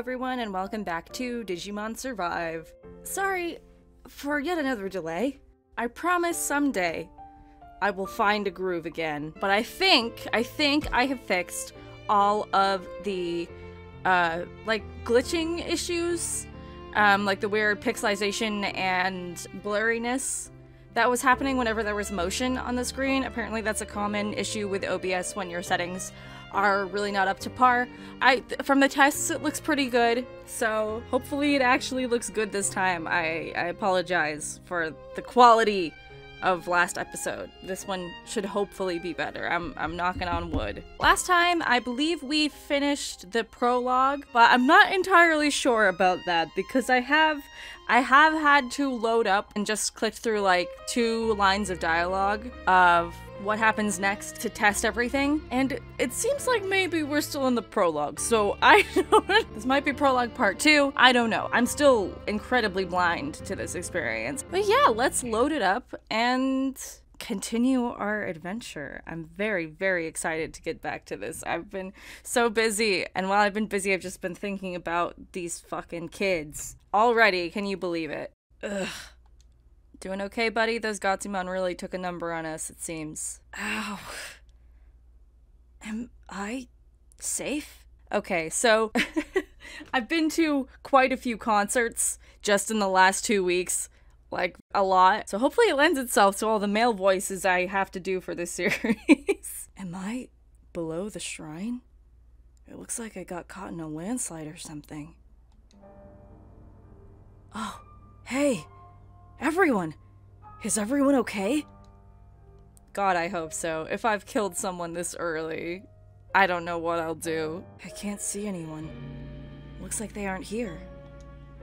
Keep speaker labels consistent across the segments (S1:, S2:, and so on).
S1: everyone, and welcome back to Digimon Survive. Sorry for yet another delay. I promise someday I will find a groove again. But I think, I think I have fixed all of the, uh, like, glitching issues. Um, like the weird pixelization and blurriness that was happening whenever there was motion on the screen. Apparently that's a common issue with OBS when your settings are really not up to par. I from the tests it looks pretty good, so hopefully it actually looks good this time. I I apologize for the quality of last episode. This one should hopefully be better. I'm I'm knocking on wood. Last time, I believe we finished the prologue, but I'm not entirely sure about that because I have I have had to load up and just click through like two lines of dialogue of what happens next to test everything. And it seems like maybe we're still in the prologue. So I don't this might be prologue part two. I don't know. I'm still incredibly blind to this experience. But yeah, let's load it up and continue our adventure. I'm very, very excited to get back to this. I've been so busy, and while I've been busy, I've just been thinking about these fucking kids. Already, can you believe it? Ugh. Doing okay, buddy? Those Gotsumon really took a number on us, it seems. Ow. Am I safe? Okay, so I've been to quite a few concerts just in the last two weeks. Like, a lot. So hopefully it lends itself to all the male voices I have to do for this series. Am I below the shrine? It looks like I got caught in a landslide or something. Oh, hey! Everyone! Is everyone okay? God, I hope so. If I've killed someone this early, I don't know what I'll do. I can't see anyone. Looks like they aren't here.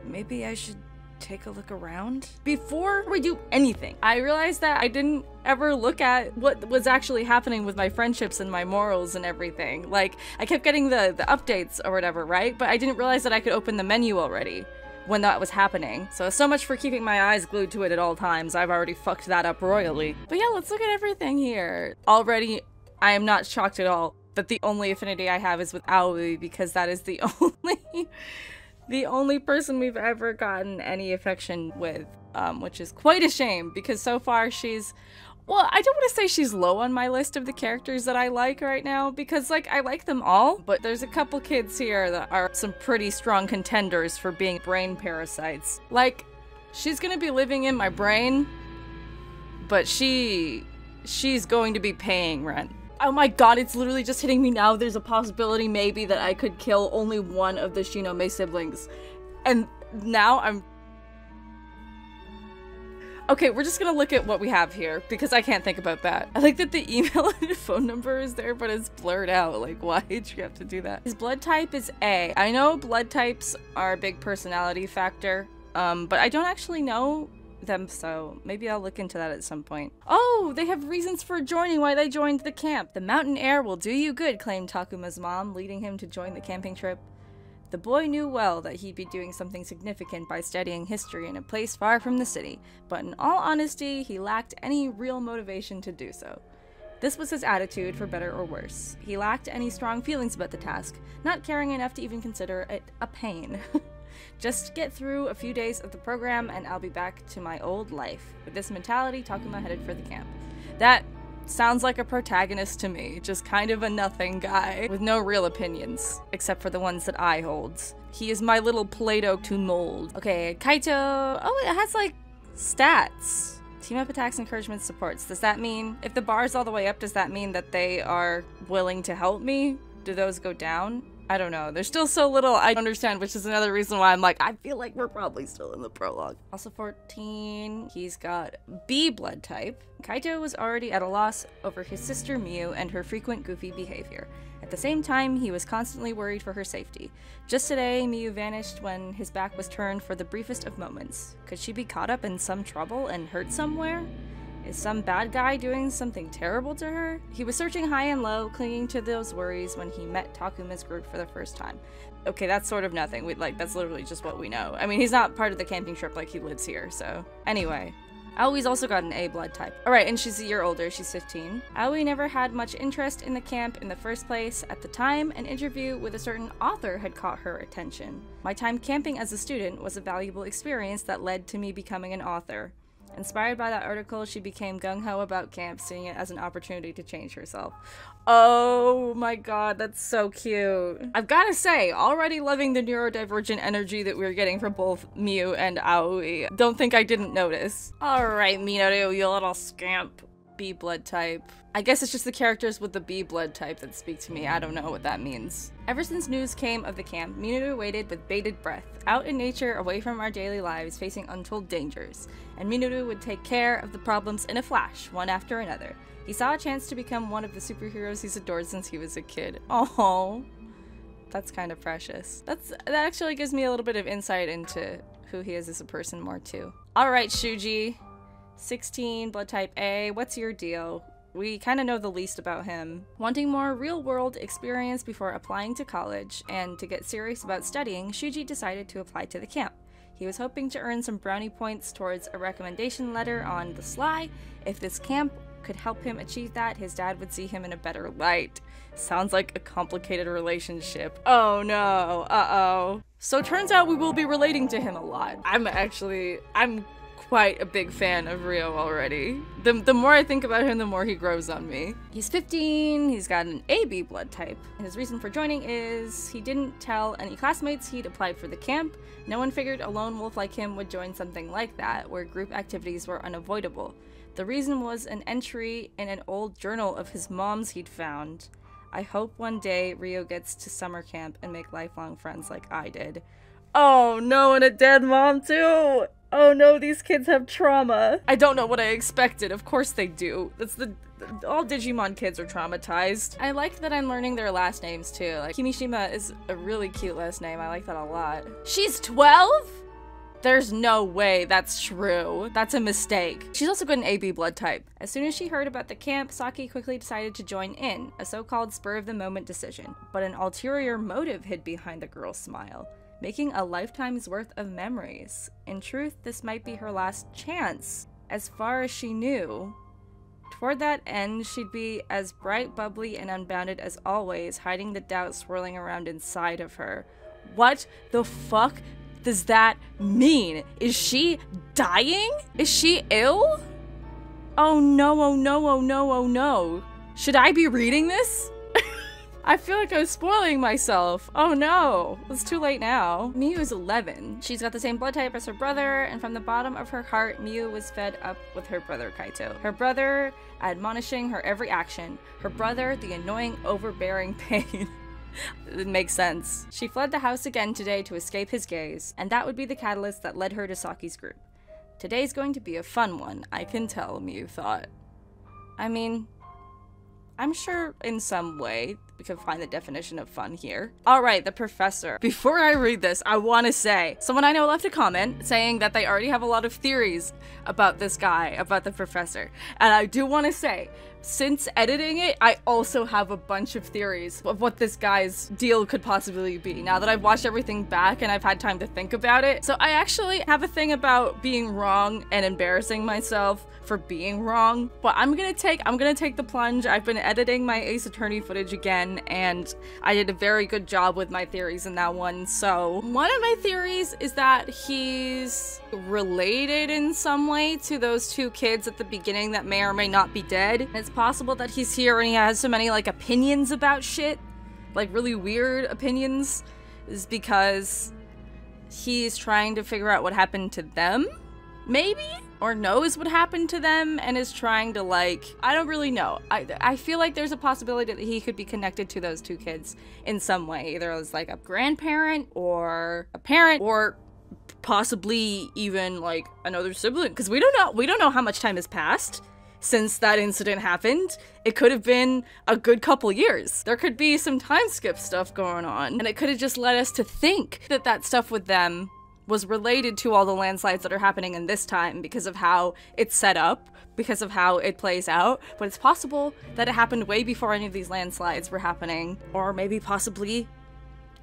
S1: Maybe I should take a look around? Before we do anything, I realized that I didn't ever look at what was actually happening with my friendships and my morals and everything. Like, I kept getting the, the updates or whatever, right? But I didn't realize that I could open the menu already when that was happening. So, so much for keeping my eyes glued to it at all times. I've already fucked that up royally. But yeah, let's look at everything here. Already, I am not shocked at all that the only affinity I have is with Aoi because that is the only the only person we've ever gotten any affection with, um, which is quite a shame because so far she's well, I don't want to say she's low on my list of the characters that I like right now because, like, I like them all, but there's a couple kids here that are some pretty strong contenders for being brain parasites. Like, she's gonna be living in my brain, but she. she's going to be paying rent. Oh my god, it's literally just hitting me now. There's a possibility maybe that I could kill only one of the Shinonome siblings. And now I'm Okay, we're just gonna look at what we have here because I can't think about that. I like that the email and phone number is there, but it's blurred out. Like, why did you have to do that? His blood type is A. I know blood types are a big personality factor, um, but I don't actually know them, so maybe I'll look into that at some point. Oh, they have reasons for joining why they joined the camp. The mountain air will do you good, claimed Takuma's mom, leading him to join the camping trip. The boy knew well that he'd be doing something significant by studying history in a place far from the city, but in all honesty, he lacked any real motivation to do so. This was his attitude, for better or worse. He lacked any strong feelings about the task, not caring enough to even consider it a pain. Just get through a few days of the program and I'll be back to my old life. With this mentality, Takuma headed for the camp. That Sounds like a protagonist to me, just kind of a nothing guy with no real opinions, except for the ones that I hold. He is my little Play-Doh to mold. Okay, Kaito. Oh, it has like stats. Team up attacks, encouragement, supports. Does that mean, if the bar is all the way up, does that mean that they are willing to help me? Do those go down? I don't know. There's still so little I understand, which is another reason why I'm like, I feel like we're probably still in the prologue. Also 14, he's got B blood type. Kaito was already at a loss over his sister Miu and her frequent goofy behavior. At the same time, he was constantly worried for her safety. Just today, Miu vanished when his back was turned for the briefest of moments. Could she be caught up in some trouble and hurt somewhere? Is some bad guy doing something terrible to her? He was searching high and low, clinging to those worries when he met Takuma's group for the first time. Okay, that's sort of nothing. We like that's literally just what we know. I mean, he's not part of the camping trip like he lives here, so. Anyway, Aoi's also got an A blood type. Alright, and she's a year older, she's 15. Aoi never had much interest in the camp in the first place. At the time, an interview with a certain author had caught her attention. My time camping as a student was a valuable experience that led to me becoming an author. Inspired by that article, she became gung ho about camp, seeing it as an opportunity to change herself. Oh my god, that's so cute. I've gotta say, already loving the neurodivergent energy that we're getting from both Miu and Aoi. Don't think I didn't notice. Alright, Minoru, you little scamp. B blood type. I guess it's just the characters with the B blood type that speak to me. I don't know what that means. Ever since news came of the camp, Minoru waited with bated breath, out in nature, away from our daily lives, facing untold dangers. And Minoru would take care of the problems in a flash, one after another. He saw a chance to become one of the superheroes he's adored since he was a kid. Oh, that's kind of precious. That's that actually gives me a little bit of insight into who he is as a person more too. All right, Shuji, 16, blood type A, what's your deal? We kind of know the least about him. Wanting more real world experience before applying to college and to get serious about studying, Shuji decided to apply to the camp. He was hoping to earn some brownie points towards a recommendation letter on the sly. If this camp could help him achieve that, his dad would see him in a better light. Sounds like a complicated relationship. Oh no, uh oh. So turns out we will be relating to him a lot. I'm actually, I'm quite a big fan of Rio already. The, the more I think about him, the more he grows on me. He's 15, he's got an AB blood type. His reason for joining is he didn't tell any classmates he'd applied for the camp. No one figured a lone wolf like him would join something like that, where group activities were unavoidable. The reason was an entry in an old journal of his mom's he'd found. I hope one day Rio gets to summer camp and make lifelong friends like I did. Oh no, and a dead mom too! Oh no, these kids have trauma. I don't know what I expected. Of course they do. That's the all Digimon kids are traumatized. I like that I'm learning their last names too. Like Kimishima is a really cute last name. I like that a lot. She's 12? There's no way that's true. That's a mistake. She's also got an AB blood type. As soon as she heard about the camp, Saki quickly decided to join in, a so-called spur-of-the-moment decision. But an ulterior motive hid behind the girl's smile making a lifetime's worth of memories. In truth, this might be her last chance. As far as she knew, toward that end, she'd be as bright, bubbly, and unbounded as always, hiding the doubt swirling around inside of her. What the fuck does that mean? Is she dying? Is she ill? Oh no, oh no, oh no, oh no. Should I be reading this? I feel like I was spoiling myself. Oh no, it's too late now. Miu is 11. She's got the same blood type as her brother, and from the bottom of her heart, Miu was fed up with her brother Kaito. Her brother admonishing her every action. Her brother, the annoying, overbearing pain. it makes sense. She fled the house again today to escape his gaze, and that would be the catalyst that led her to Saki's group. Today's going to be a fun one, I can tell, Miu thought. I mean, I'm sure in some way we can find the definition of fun here. All right, the professor. Before I read this, I want to say someone I know left a comment saying that they already have a lot of theories about this guy, about the professor. And I do want to say, since editing it, I also have a bunch of theories of what this guy's deal could possibly be now that I've watched everything back and I've had time to think about it. So I actually have a thing about being wrong and embarrassing myself for being wrong. But I'm gonna take I'm gonna take the plunge. I've been editing my Ace Attorney footage again and I did a very good job with my theories in that one. So one of my theories is that he's related in some way to those two kids at the beginning that may or may not be dead. It's possible that he's here and he has so many like opinions about shit, like really weird opinions, is because he's trying to figure out what happened to them, maybe? Or knows what happened to them and is trying to like I don't really know. I I feel like there's a possibility that he could be connected to those two kids in some way, either as like a grandparent or a parent or possibly even like another sibling because we don't know we don't know how much time has passed since that incident happened. It could have been a good couple years. There could be some time skip stuff going on, and it could have just led us to think that that stuff with them was related to all the landslides that are happening in this time because of how it's set up, because of how it plays out. But it's possible that it happened way before any of these landslides were happening, or maybe possibly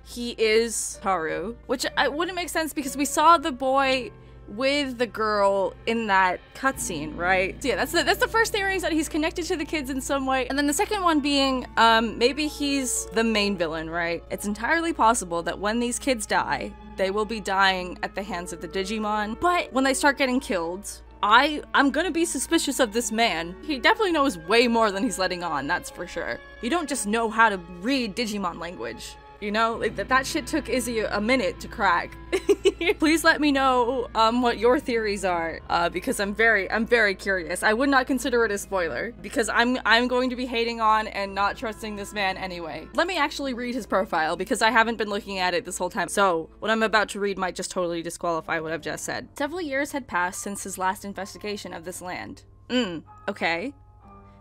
S1: he is Haru, which I wouldn't make sense because we saw the boy with the girl in that cutscene, right? So yeah, that's the that's the first theory is that he's connected to the kids in some way. And then the second one being, um, maybe he's the main villain, right? It's entirely possible that when these kids die, they will be dying at the hands of the Digimon. But when they start getting killed, I I'm gonna be suspicious of this man. He definitely knows way more than he's letting on, that's for sure. You don't just know how to read Digimon language. You know, that, that shit took Izzy a minute to crack. Please let me know um, what your theories are, uh, because I'm very, I'm very curious. I would not consider it a spoiler because I'm, I'm going to be hating on and not trusting this man anyway. Let me actually read his profile because I haven't been looking at it this whole time. So what I'm about to read might just totally disqualify what I've just said. Several years had passed since his last investigation of this land. Mm, okay.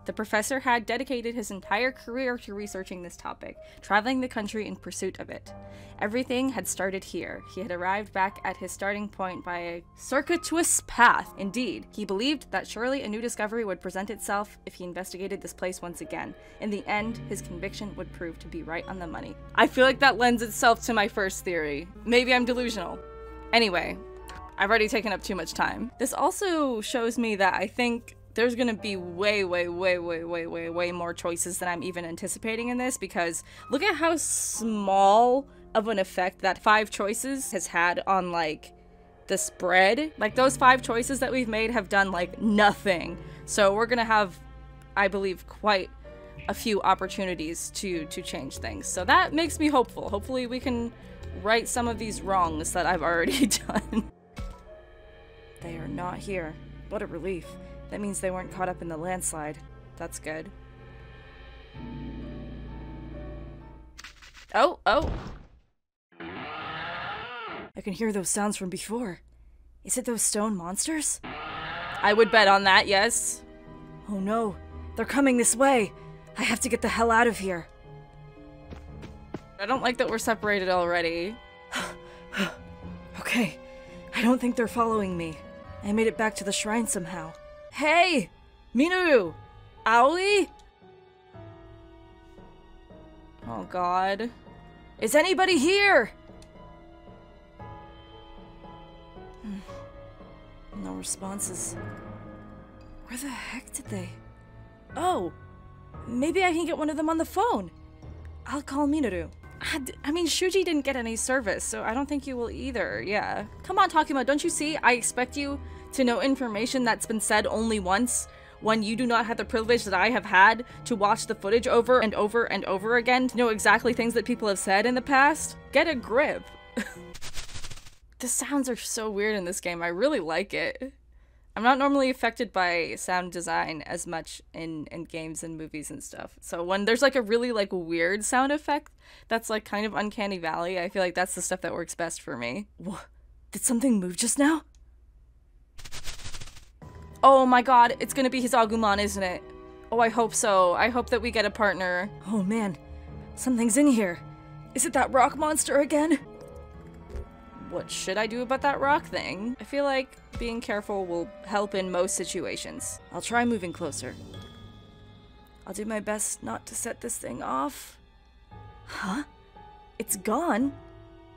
S1: The professor had dedicated his entire career to researching this topic, traveling the country in pursuit of it. Everything had started here. He had arrived back at his starting point by a circuitous path. Indeed, he believed that surely a new discovery would present itself if he investigated this place once again. In the end, his conviction would prove to be right on the money. I feel like that lends itself to my first theory. Maybe I'm delusional. Anyway, I've already taken up too much time. This also shows me that I think there's gonna be way, way, way, way, way, way, way more choices than I'm even anticipating in this because look at how small of an effect that five choices has had on like the spread. Like those five choices that we've made have done like nothing. So we're gonna have, I believe, quite a few opportunities to to change things. So that makes me hopeful. Hopefully we can right some of these wrongs that I've already done. they are not here. What a relief. That means they weren't caught up in the landslide. That's good. Oh, oh! I can hear those sounds from before. Is it those stone monsters? I would bet on that, yes. Oh no, they're coming this way. I have to get the hell out of here. I don't like that we're separated already. okay, I don't think they're following me. I made it back to the shrine somehow. Hey! Minoru! Aoi? Oh god. Is anybody here? Hmm. No responses. Where the heck did they? Oh! Maybe I can get one of them on the phone. I'll call Minoru. I mean, Shuji didn't get any service, so I don't think you will either, yeah. Come on, Takuma, don't you see? I expect you to know information that's been said only once when you do not have the privilege that I have had to watch the footage over and over and over again to know exactly things that people have said in the past? Get a grip. the sounds are so weird in this game. I really like it. I'm not normally affected by sound design as much in, in games and movies and stuff. So when there's like a really like weird sound effect that's like kind of uncanny valley, I feel like that's the stuff that works best for me. What? Did something move just now? Oh my god, it's gonna be his Agumon, isn't it? Oh, I hope so. I hope that we get a partner. Oh man, something's in here. Is it that rock monster again? What should I do about that rock thing? I feel like being careful will help in most situations. I'll try moving closer. I'll do my best not to set this thing off. Huh? It's gone?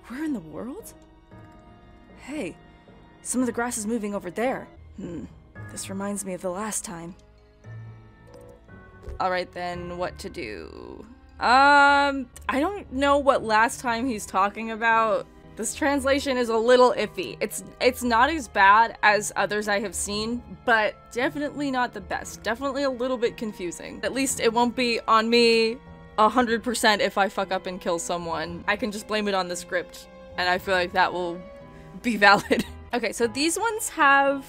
S1: Where in the world? Hey, some of the grass is moving over there. Hmm, this reminds me of the last time. Alright then, what to do? Um, I don't know what last time he's talking about. This translation is a little iffy. It's it's not as bad as others I have seen, but definitely not the best. Definitely a little bit confusing. At least it won't be on me 100% if I fuck up and kill someone. I can just blame it on the script, and I feel like that will be valid. Okay, so these ones have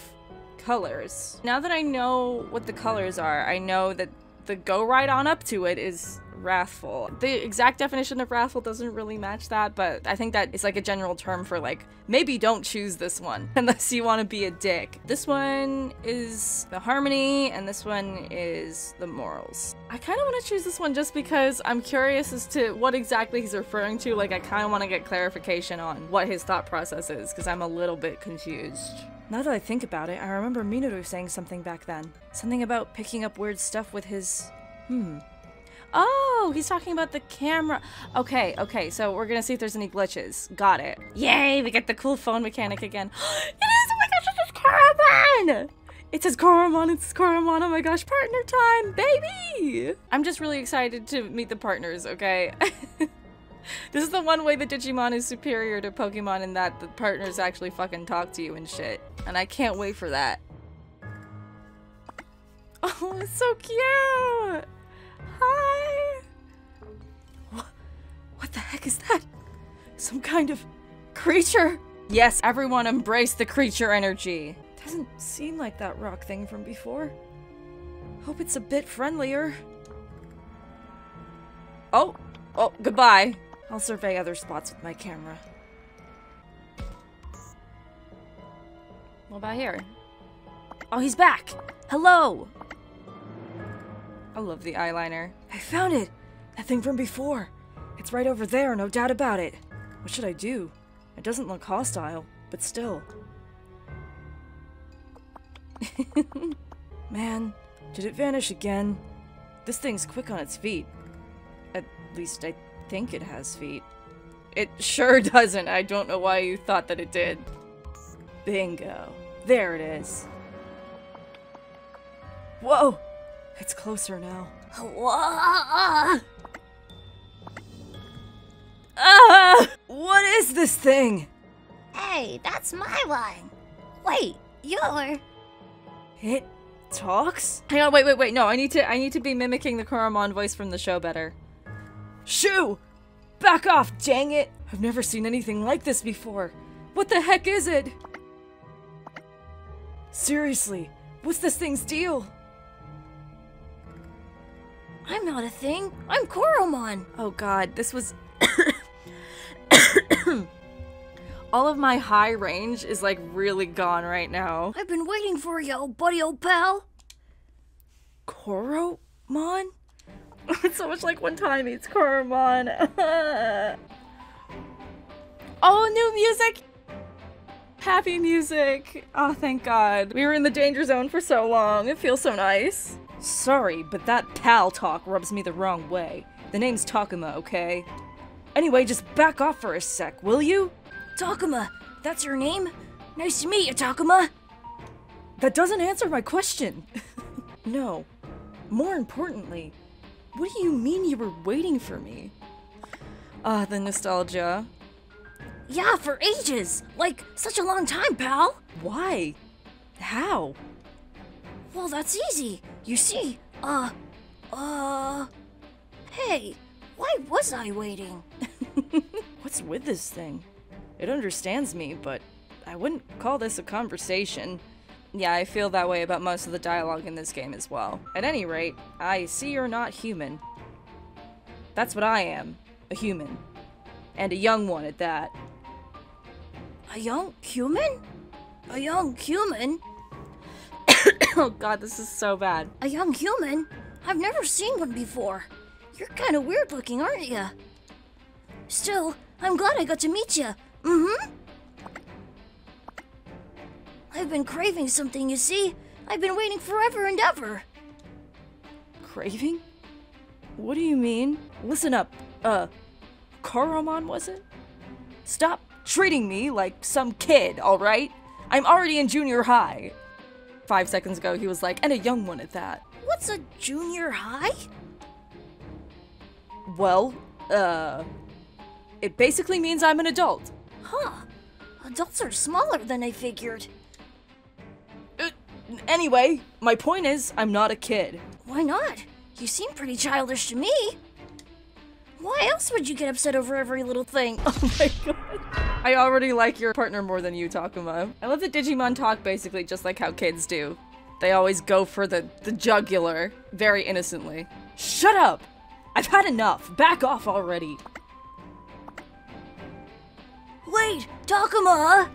S1: colors. Now that I know what the colors are, I know that the go right on up to it is wrathful. The exact definition of wrathful doesn't really match that, but I think that it's like a general term for like, maybe don't choose this one unless you want to be a dick. This one is the harmony and this one is the morals. I kind of want to choose this one just because I'm curious as to what exactly he's referring to. Like I kind of want to get clarification on what his thought process is because I'm a little bit confused. Now that I think about it, I remember Minoru saying something back then. Something about picking up weird stuff with his... Hmm. Oh, he's talking about the camera. Okay, okay, so we're gonna see if there's any glitches. Got it. Yay, we get the cool phone mechanic again. it is! Oh my god! Koromon! It says Koromon, it says oh my gosh, partner time, baby! I'm just really excited to meet the partners, okay? this is the one way that Digimon is superior to Pokemon in that the partners actually fucking talk to you and shit. And I can't wait for that. Oh, it's so cute! Hi! What, what the heck is that? Some kind of creature? Yes, everyone embrace the creature energy. Doesn't seem like that rock thing from before. Hope it's a bit friendlier. Oh, oh, goodbye. I'll survey other spots with my camera. What about here? Oh, he's back! Hello! I love the eyeliner. I found it! That thing from before. It's right over there, no doubt about it. What should I do? It doesn't look hostile, but still. Man, did it vanish again? This thing's quick on its feet. At least I think it has feet. It sure doesn't. I don't know why you thought that it did. Bingo. There it is. Whoa! It's closer now. Whoa! Ah! What is this thing?
S2: Hey, that's my one. Wait, you're.
S1: It talks? Hang on, wait, wait, wait. No, I need to I need to be mimicking the Koromon voice from the show better. Shoo! Back off, dang it! I've never seen anything like this before. What the heck is it? Seriously, what's this thing's deal?
S2: I'm not a thing. I'm Koromon.
S1: Oh god, this was All of my high range is like really gone right now.
S2: I've been waiting for you, old buddy, old pal.
S1: Koromon? it's so much like one time it's Koromon. oh, new music! Happy music. Oh, thank God. We were in the danger zone for so long. It feels so nice. Sorry, but that pal talk rubs me the wrong way. The name's Takuma, okay? Anyway, just back off for a sec, will you?
S2: Takuma, that's your name? Nice to meet you, Takuma.
S1: That doesn't answer my question. no. More importantly, what do you mean you were waiting for me? Ah, the nostalgia.
S2: Yeah, for ages. Like, such a long time, pal.
S1: Why? How?
S2: Well, that's easy. You see, uh, uh. Hey, why was I waiting?
S1: What's with this thing? It understands me, but I wouldn't call this a conversation. Yeah, I feel that way about most of the dialogue in this game as well. At any rate, I see you're not human. That's what I am. A human. And a young one at that.
S2: A young human? A young human?
S1: oh god, this is so bad.
S2: A young human? I've never seen one before. You're kind of weird looking, aren't you? Still, I'm glad I got to meet you. Mm-hmm. I've been craving something, you see. I've been waiting forever and ever.
S1: Craving? What do you mean? Listen up. Uh, Koromon was it? Stop treating me like some kid, alright? I'm already in junior high. Five seconds ago, he was like, and a young one at that.
S2: What's a junior high?
S1: Well, uh, it basically means I'm an adult.
S2: Huh. Adults are smaller than I figured.
S1: Uh, anyway, my point is, I'm not a kid.
S2: Why not? You seem pretty childish to me. Why else would you get upset over every little thing?
S1: Oh my god. I already like your partner more than you, Takuma. I love that Digimon talk basically just like how kids do. They always go for the, the jugular, very innocently. Shut up! I've had enough. Back off already.
S2: Wait, Takuma!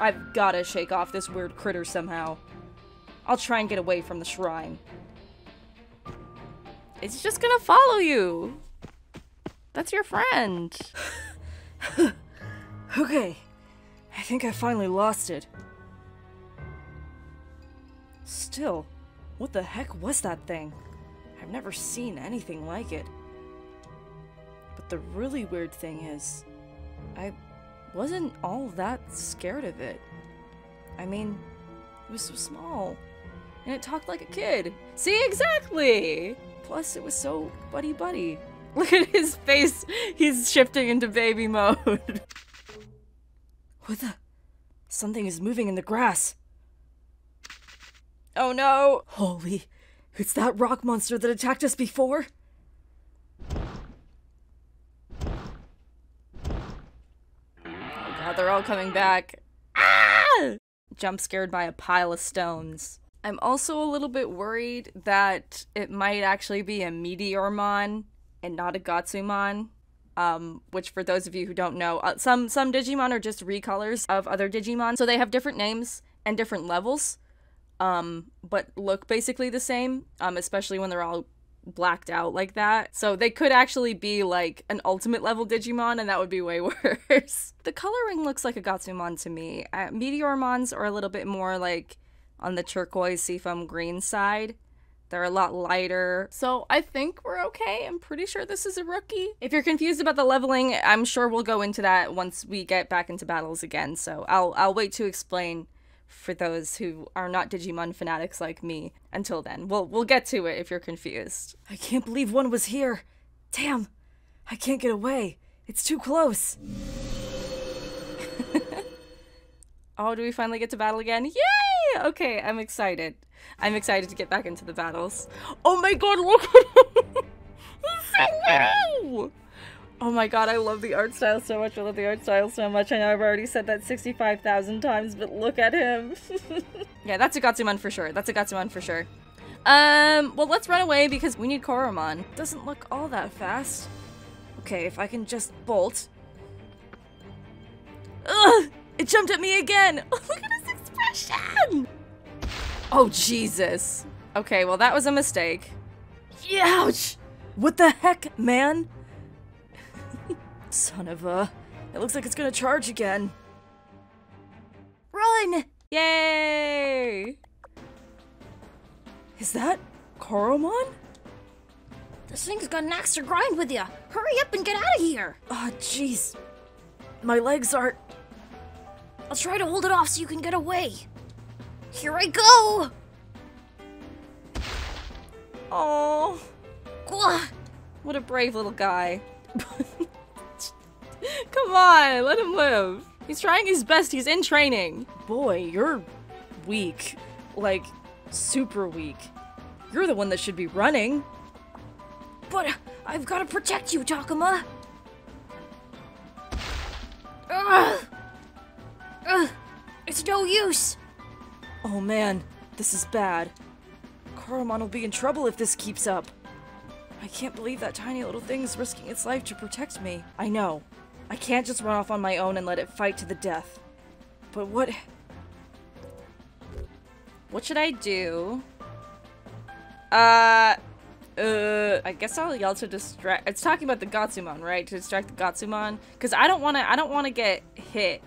S1: I've gotta shake off this weird critter somehow. I'll try and get away from the shrine. It's just gonna follow you. That's your friend. okay. I think I finally lost it. Still, what the heck was that thing? I've never seen anything like it. But the really weird thing is, I wasn't all that scared of it. I mean, It was so small. And it talked like a kid. See, exactly! Plus, it was so buddy buddy. Look at his face. He's shifting into baby mode. what the? Something is moving in the grass. Oh no! Holy, it's that rock monster that attacked us before? Oh god, they're all coming back. Ah! Jump scared by a pile of stones. I'm also a little bit worried that it might actually be a Meteormon and not a Gotsumon. Um, which for those of you who don't know, uh, some some Digimon are just recolors of other Digimon, so they have different names and different levels, um, but look basically the same. Um, especially when they're all blacked out like that. So they could actually be like an ultimate level Digimon, and that would be way worse. the coloring looks like a Gotsumon to me. Uh, Meteormons are a little bit more like on the turquoise seafoam green side. They're a lot lighter. So I think we're okay. I'm pretty sure this is a rookie. If you're confused about the leveling, I'm sure we'll go into that once we get back into battles again. So I'll I'll wait to explain for those who are not Digimon fanatics like me. Until then, we'll we'll get to it if you're confused. I can't believe one was here. Damn. I can't get away. It's too close. oh, do we finally get to battle again? Yay! Okay, I'm excited. I'm excited to get back into the battles. Oh my god, look! Oh my god, I love the art style so much. I love the art style so much. I know I've already said that 65,000 times, but look at him. yeah, that's a Gotsumon for sure. That's a Gotsumon for sure. Um, well, let's run away because we need Koromon. Doesn't look all that fast. Okay, if I can just bolt. Ugh! It jumped at me again! look at his Oh, Jesus. Okay, well, that was a mistake. Ouch! What the heck, man? Son of a... It looks like it's gonna charge again.
S2: Run!
S1: Yay! Is that Koromon?
S2: This thing's got an axe to grind with you. Hurry up and get out of here.
S1: Oh, jeez. My legs are...
S2: I'll try to hold it off so you can get away. Here I go!
S1: Oh, what a brave little guy. Come on, let him live. He's trying his best. He's in training. Boy, you're weak. Like, super weak. You're the one that should be running.
S2: But I've got to protect you, Takuma. Ugh. Ugh. It's no use.
S1: Oh man, this is bad. Koromon will be in trouble if this keeps up. I can't believe that tiny little thing is risking its life to protect me. I know. I can't just run off on my own and let it fight to the death. But what... What should I do? Uh... Uh, I guess I'll yell to distract. It's talking about the Gotsumon, right? To distract the Gotsumon, because I don't want to. I don't want to get hit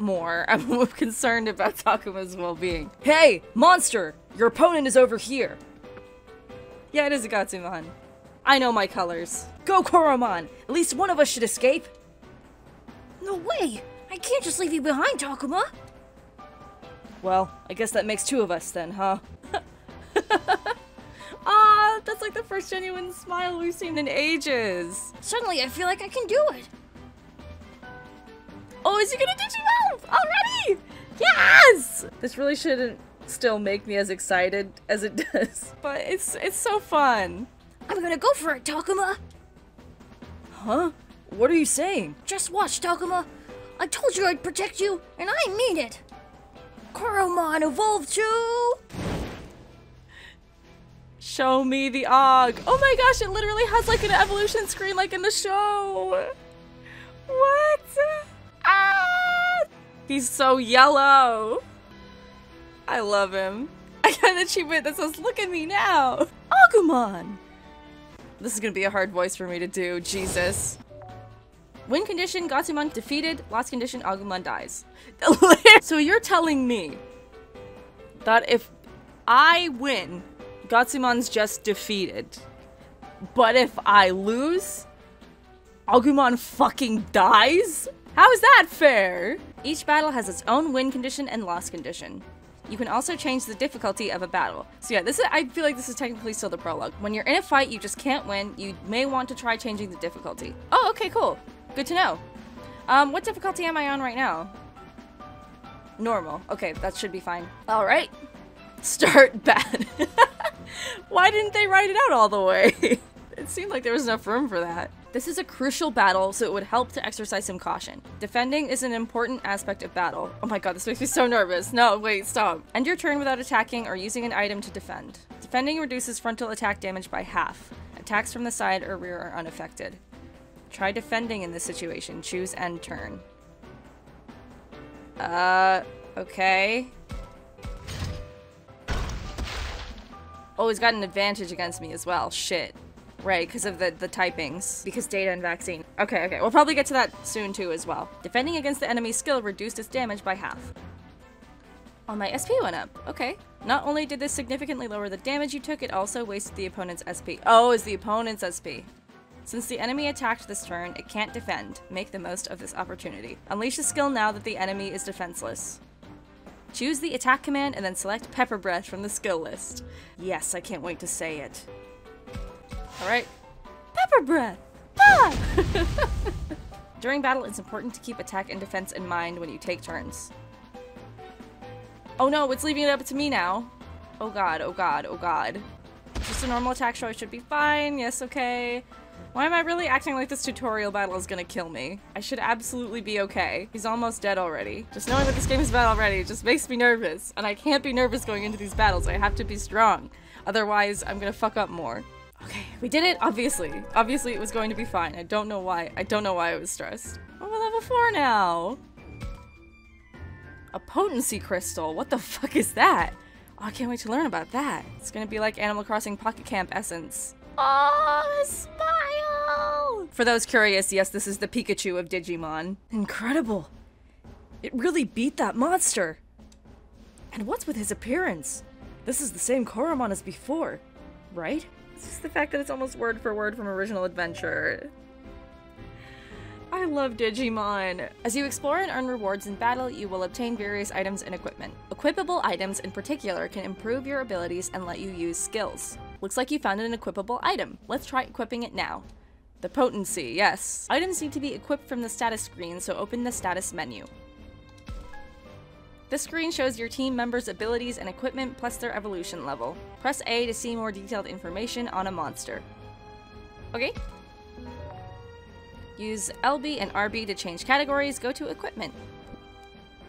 S1: more. I'm concerned about Takuma's well-being. Hey, monster! Your opponent is over here. Yeah, it is a Gotsumon. I know my colors. Go, Koromon! At least one of us should escape.
S2: No way. I can't just leave you behind, Takuma.
S1: Well, I guess that makes two of us then, huh? Ah, that's like the first genuine smile we've seen in ages.
S2: Suddenly, I feel like I can do it.
S1: Oh, is he gonna Digimon already? Yes! This really shouldn't still make me as excited as it does, but it's it's so fun.
S2: I'm gonna go for it, Takuma.
S1: Huh? What are you saying?
S2: Just watch, Takuma. I told you I'd protect you, and I mean it. Koromon evolved to...
S1: Show me the Og. Oh my gosh, it literally has like an evolution screen like in the show. What? Ah! He's so yellow. I love him. I got an achievement that says, look at me now. Agumon. This is gonna be a hard voice for me to do, Jesus. Win condition, Gotsumon defeated. Lost condition, Agumon dies. so you're telling me that if I win, Gotsumon's just defeated. But if I lose, Agumon fucking dies? How is that fair? Each battle has its own win condition and loss condition. You can also change the difficulty of a battle. So yeah, this is I feel like this is technically still the prologue. When you're in a fight, you just can't win. You may want to try changing the difficulty. Oh, okay, cool. Good to know. Um, what difficulty am I on right now? Normal. Okay, that should be fine. All right. Start bad. Why didn't they write it out all the way? it seemed like there was enough room for that. This is a crucial battle, so it would help to exercise some caution. Defending is an important aspect of battle. Oh my god, this makes me so nervous. No, wait, stop. End your turn without attacking or using an item to defend. Defending reduces frontal attack damage by half. Attacks from the side or rear are unaffected. Try defending in this situation. Choose end turn. Uh, okay. Oh, he's got an advantage against me as well. Shit. Right, because of the, the typings. Because data and vaccine. Okay, okay. We'll probably get to that soon too as well. Defending against the enemy's skill reduced its damage by half. Oh, my SP went up. Okay. Not only did this significantly lower the damage you took, it also wasted the opponent's SP. Oh, is the opponent's SP. Since the enemy attacked this turn, it can't defend. Make the most of this opportunity. Unleash a skill now that the enemy is defenseless. Choose the attack command and then select Pepper Breath from the skill list. Yes, I can't wait to say it. Alright. Pepper Breath! Ah! During battle, it's important to keep attack and defense in mind when you take turns. Oh no, it's leaving it up to me now. Oh god, oh god, oh god. Just a normal attack show, I should be fine. Yes, okay. Why am I really acting like this tutorial battle is gonna kill me? I should absolutely be okay. He's almost dead already. Just knowing what this game is about already just makes me nervous. And I can't be nervous going into these battles. I have to be strong. Otherwise, I'm gonna fuck up more. We did it, obviously. Obviously it was going to be fine. I don't know why. I don't know why I was stressed. Oh, we're level 4 now! A potency crystal. What the fuck is that? Oh, I can't wait to learn about that. It's gonna be like Animal Crossing Pocket Camp Essence. Oh, smile! For those curious, yes, this is the Pikachu of Digimon. Incredible. It really beat that monster. And what's with his appearance? This is the same Koromon as before, right? It's just the fact that it's almost word for word from Original Adventure. I love Digimon. As you explore and earn rewards in battle, you will obtain various items and equipment. Equipable items in particular can improve your abilities and let you use skills. Looks like you found an equipable item. Let's try equipping it now. The potency, yes. Items need to be equipped from the status screen, so open the status menu. This screen shows your team members' abilities and equipment plus their evolution level. Press A to see more detailed information on a monster. Okay, Use LB and RB to change categories, go to equipment.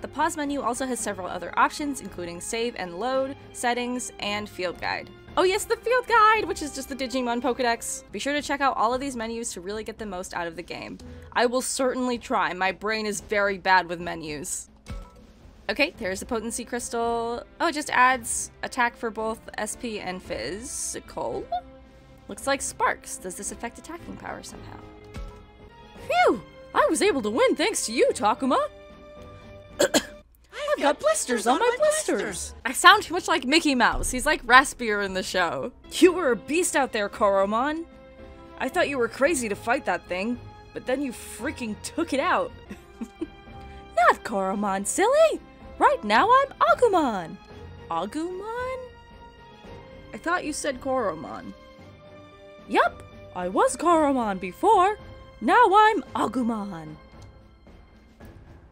S1: The pause menu also has several other options, including save and load, settings, and field guide. Oh yes, the field guide, which is just the Digimon Pokedex. Be sure to check out all of these menus to really get the most out of the game. I will certainly try, my brain is very bad with menus. Okay, there's the potency crystal. Oh, it just adds attack for both SP and physical. Looks like sparks. Does this affect attacking power somehow? Phew! I was able to win thanks to you, Takuma! I've got blisters on my blisters. I sound too much like Mickey Mouse. He's like raspier in the show. You were a beast out there, Koromon. I thought you were crazy to fight that thing, but then you freaking took it out. Not Koromon, silly! Right now I'm Agumon! Agumon? I thought you said Koromon. Yup, I was Koromon before, now I'm Agumon.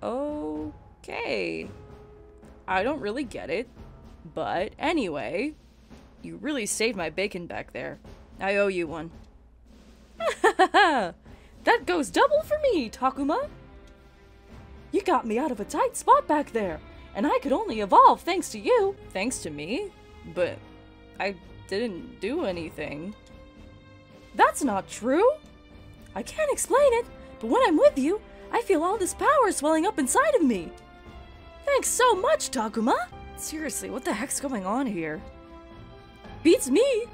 S1: Okay. I don't really get it. But anyway, you really saved my bacon back there. I owe you one. that goes double for me, Takuma! You got me out of a tight spot back there, and I could only evolve thanks to you. Thanks to me? But I didn't do anything. That's not true! I can't explain it, but when I'm with you, I feel all this power swelling up inside of me. Thanks so much, Takuma! Seriously, what the heck's going on here? Beats me!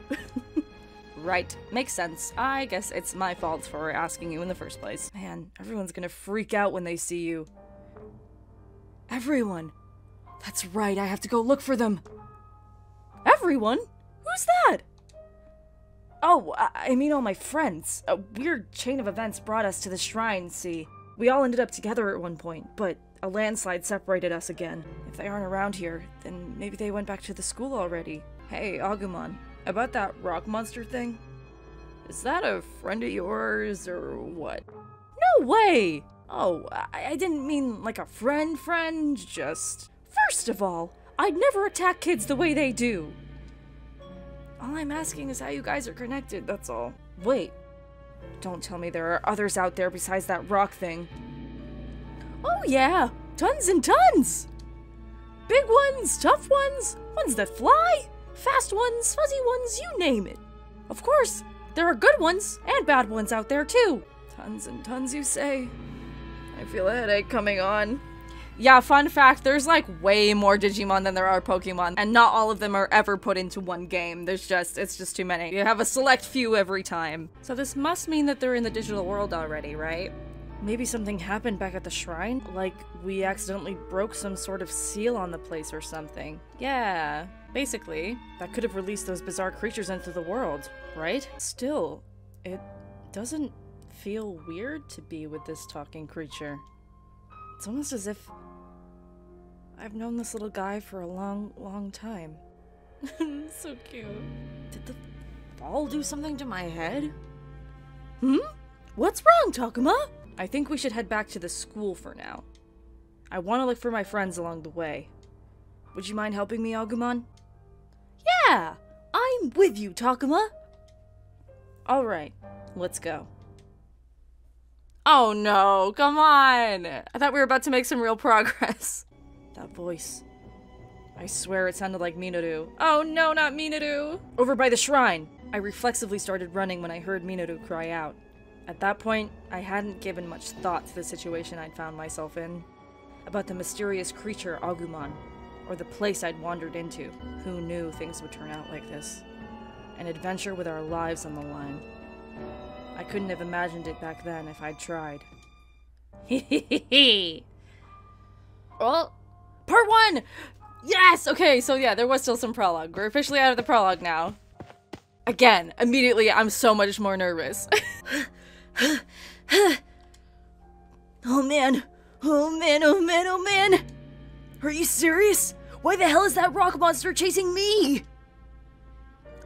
S1: right, makes sense. I guess it's my fault for asking you in the first place. Man, everyone's gonna freak out when they see you. Everyone! That's right, I have to go look for them! Everyone? Who's that? Oh, I mean all my friends. A weird chain of events brought us to the shrine, see. We all ended up together at one point, but A landslide separated us again. If they aren't around here, then maybe they went back to the school already. Hey, Agumon, about that rock monster thing? Is that a friend of yours or what? No way! Oh, I, I didn't mean like a friend friend, just. First of all, I'd never attack kids the way they do. All I'm asking is how you guys are connected, that's all. Wait. Don't tell me there are others out there besides that rock thing. Oh, yeah! Tons and tons! Big ones, tough ones, ones that fly, fast ones, fuzzy ones, you name it. Of course, there are good ones and bad ones out there too. Tons and tons, you say? I feel a headache coming on. Yeah, fun fact, there's like way more Digimon than there are Pokemon, and not all of them are ever put into one game. There's just, it's just too many. You have a select few every time. So this must mean that they're in the digital world already, right? Maybe something happened back at the shrine? Like, we accidentally broke some sort of seal on the place or something. Yeah, basically. That could have released those bizarre creatures into the world, right? Still, it doesn't feel weird to be with this talking creature. It's almost as if I've known this little guy for a long, long time. so cute. Did the ball do something to my head? Hmm? What's wrong, Takuma? I think we should head back to the school for now. I want to look for my friends along the way. Would you mind helping me, Agumon? Yeah! I'm with you, Takuma! Alright, let's go. Oh no, come on! I thought we were about to make some real progress. That voice. I swear it sounded like Minoru. Oh no, not Minoru! Over by the shrine! I reflexively started running when I heard Minoru cry out. At that point, I hadn't given much thought to the situation I'd found myself in. About the mysterious creature Agumon, or the place I'd wandered into. Who knew things would turn out like this? An adventure with our lives on the line. I couldn't have imagined it back then if I'd tried. Hehehe. well, part one! Yes! Okay, so yeah, there was still some prologue. We're officially out of the prologue now. Again, immediately, I'm so much more nervous. oh man. Oh man, oh man, oh man! Are you serious? Why the hell is that rock monster chasing me?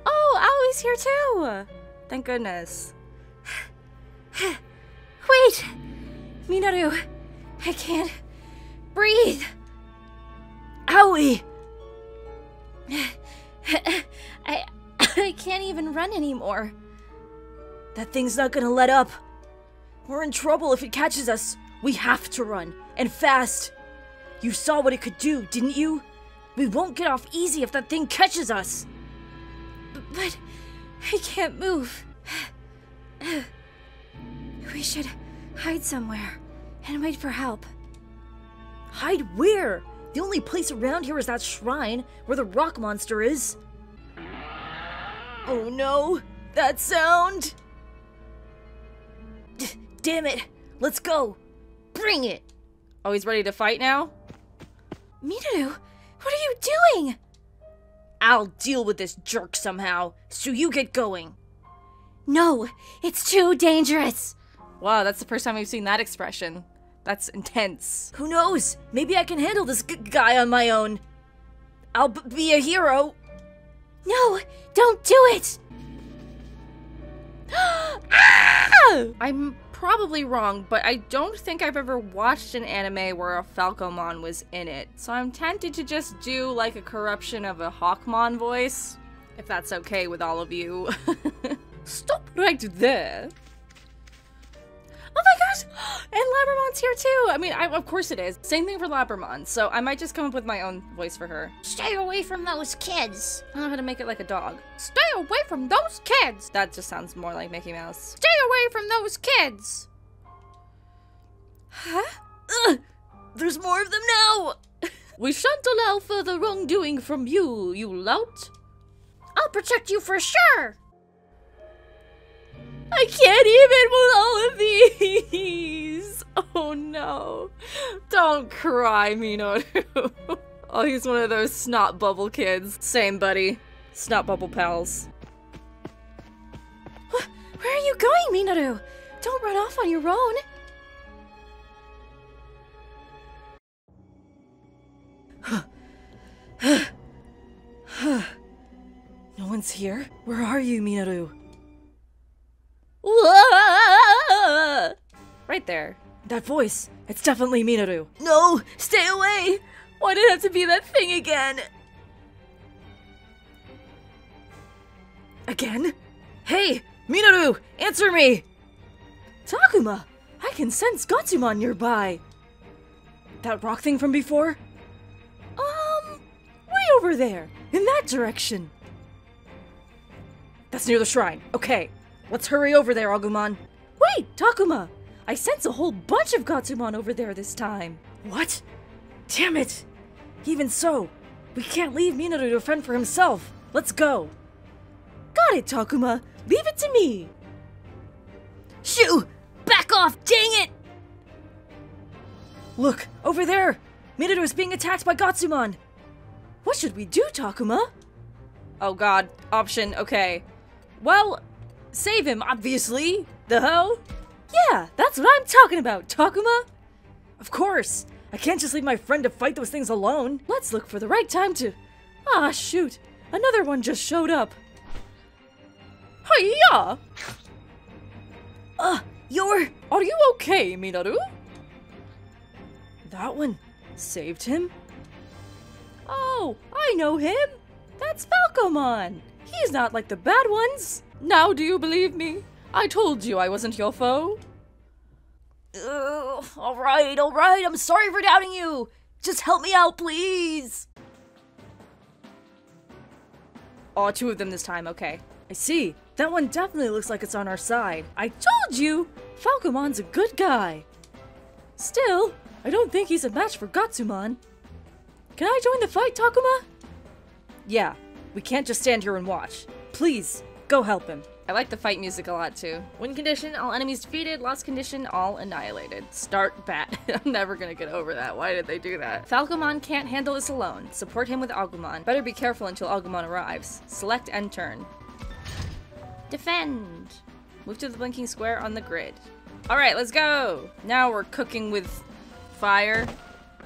S1: Oh, Aoi's here too! Thank goodness.
S2: Wait! Minoru, I can't breathe.
S1: Aoi!
S2: I I can't even run anymore.
S1: That thing's not gonna let up. We're in trouble if it catches us. We have to run, and fast. You saw what it could do, didn't you? We won't get off easy if that thing catches us.
S2: B- but I can't move. We should hide somewhere and wait for help.
S1: Hide where? The only place around here is that shrine where the rock monster is. Oh no! That sound! D- damn it! Let's go! Bring it! Oh, he's ready to fight now?
S2: Minoru, what are you doing?
S1: I'll deal with this jerk somehow, so you get going.
S2: No, it's too dangerous.
S1: Wow, that's the first time we've seen that expression. That's intense. Who knows? Maybe I can handle this g- guy on my own. I'll b- be a hero.
S2: No, don't do it.
S1: ah! I'm probably wrong, but I don't think I've ever watched an anime where a Falcomon was in it. So I'm tempted to just do like a corruption of a Hawkmon voice, if that's okay with all of you. Stop right there. Oh my gosh! And Labramon's here too! I mean, I, of course it is. Same thing for Labramon, so I might just come up with my own voice for her.
S2: Stay away from those kids.
S1: I don't know how to make it like a dog. Stay away from those kids! That just sounds more like Mickey Mouse.
S2: Stay away from those kids!
S1: Huh? Ugh! There's more of them now! we shan't allow further wrongdoing from you, you lout.
S2: I'll protect you for sure!
S1: I can't even with all of these. Oh no. Don't cry, Minoru. oh, he's one of those snot bubble kids. Same, buddy. Snot bubble pals.
S2: Where are you going, Minoru? Don't run off on your own.
S1: no one's here? Where are you, Minoru? Right there. That voice. It's definitely Minoru.
S2: No, stay away! Why did it have to be that thing again?
S1: Again? Hey, Minoru! answer me! Takuma, I can sense Gotsumon nearby. That rock thing from before? Um, way over there, in that direction. That's near the shrine. Okay, let's hurry over there, Agumon. Wait, Takuma! I sense a whole bunch of Gotsumon over there this time. What? Damn it! Even so, we can't leave Minoru to fend for himself. Let's go. Got it, Takuma. Leave it to me.
S2: Shoo! Back off, dang it!
S1: Look, over there! Minato is being attacked by Gotsumon! What should we do, Takuma? Oh god, option, okay. Well, save him, obviously. The hell? Yeah, that's what I'm talking about, Takuma! Of course! I can't just leave my friend to fight those things alone. Let's look for the right time to. Ah, shoot! Another one just showed up. Hiya! Uh, you're. Are you okay, Minoru? That one saved him? Oh, I know him! That's Falcomon! He's not like the bad ones! Now do you believe me? I told you I wasn't your foe.
S2: Ugh, alright, alright, I'm sorry for doubting you! Just help me out, please!
S1: Oh, two of them this time, okay. I see. That one definitely looks like it's on our side. I told you! Falcomon's a good guy. Still, I don't think he's a match for Gotsumon. Can I join the fight, Takuma? Yeah, we can't just stand here and watch. Please, go help him. I like the fight music a lot too. Win condition, all enemies defeated. Lost condition, all annihilated. Start bat. I'm never gonna get over that. Why did they do that? Falcomon can't handle this alone. Support him with Agumon. Better be careful until Agumon arrives. Select end turn. Defend! Move to the blinking square on the grid. Alright, let's go! Now we're cooking with fire.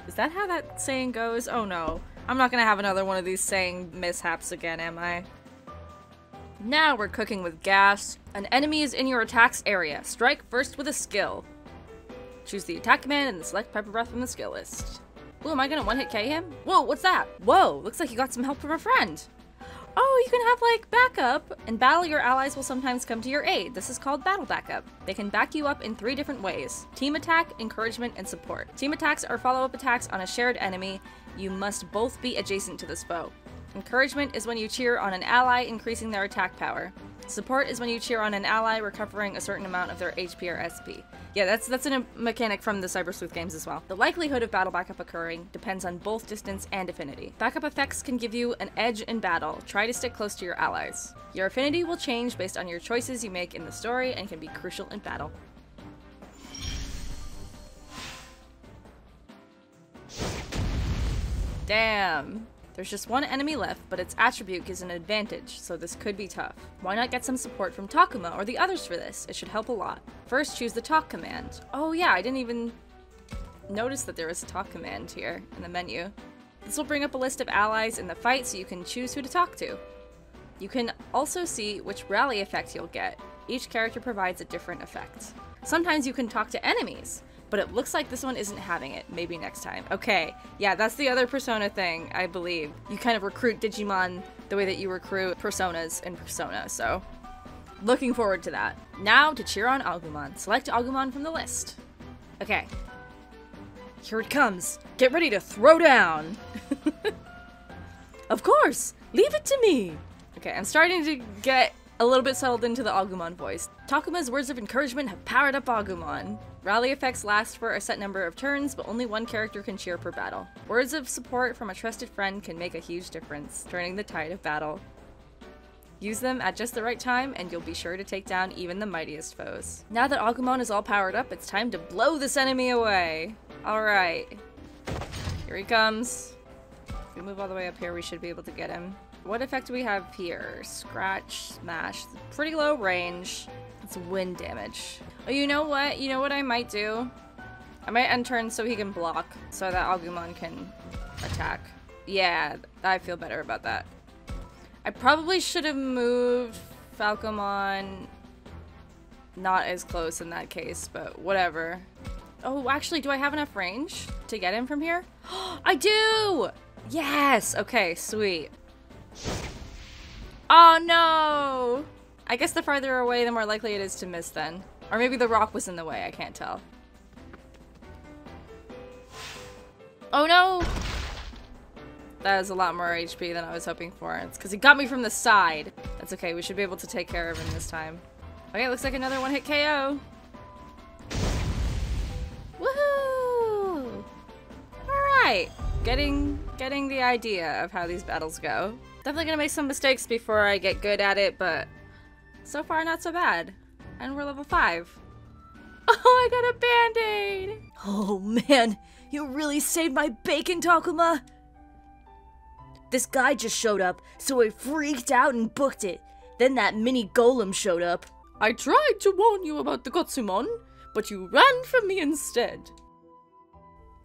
S1: Is that how that saying goes? Oh no. I'm not gonna have another one of these saying mishaps again, am I? Now we're cooking with gas. An enemy is in your attack's area. Strike first with a skill. Choose the attack command and select Pepper Breath from the skill list. Ooh, am I gonna one-hit K him? Whoa, what's that? Whoa, looks like you got some help from a friend. Oh, you can have like backup. In battle, your allies will sometimes come to your aid. This is called battle backup. They can back you up in three different ways team attack, encouragement, and support. Team attacks are follow up attacks on a shared enemy. You must both be adjacent to this foe. Encouragement is when you cheer on an ally, increasing their attack power. Support is when you cheer on an ally, recovering a certain amount of their HP or SP. Yeah, that's that's a mechanic from the Cyber Sleuth games as well. The likelihood of battle backup occurring depends on both distance and affinity. Backup effects can give you an edge in battle. Try to stick close to your allies. Your affinity will change based on your choices you make in the story and can be crucial in battle. Damn. There's just one enemy left, but its attribute gives an advantage, so this could be tough. Why not get some support from Takuma or the others for this? It should help a lot. First, choose the talk command. Oh yeah, I didn't even notice that there was a talk command here in the menu. This will bring up a list of allies in the fight so you can choose who to talk to. You can also see which rally effect you'll get. Each character provides a different effect. Sometimes you can talk to enemies, but it looks like this one isn't having it. Maybe next time. Okay, yeah, that's the other Persona thing, I believe. You kind of recruit Digimon the way that you recruit Personas in Persona, so looking forward to that. Now to cheer on Agumon. Select Agumon from the list. Okay. Here it comes. Get ready to throw down. of course, leave it to me. Okay, I'm starting to get a little bit settled into the Agumon voice. Takuma's words of encouragement have powered up Agumon. Rally effects last for a set number of turns, but only one character can cheer per battle. Words of support from a trusted friend can make a huge difference, turning the tide of battle. Use them at just the right time, and you'll be sure to take down even the mightiest foes. Now that Agumon is all powered up, it's time to blow this enemy away. Alright. Here he comes. If we move all the way up here, we should be able to get him. What effect do we have here? Scratch, smash. Pretty low range. It's wind damage. Oh, you know what? You know what I might do? I might end turn so he can block, so that Agumon can attack. Yeah, I feel better about that. I probably should have moved Falcomon not as close in that case, but whatever. Oh, actually, do I have enough range to get him from here? I do! Yes! Okay, sweet. Oh no! I guess the farther away, the more likely it is to miss then. Or maybe the rock was in the way, I can't tell. Oh no! That is a lot more HP than I was hoping for. It's because he got me from the side. That's okay, we should be able to take care of him this time. Okay, looks like another one hit KO. Woohoo! Alright, getting, getting the idea of how these battles go. Definitely gonna make some mistakes before I get good at it, but so far not so bad. And we're level 5. Oh, I got a band-aid!
S2: Oh man, you really saved my bacon, Takuma! This guy just showed up, so I freaked out and booked it. Then that mini golem showed up.
S1: I tried to warn you about the Gotsumon, but you ran from me instead.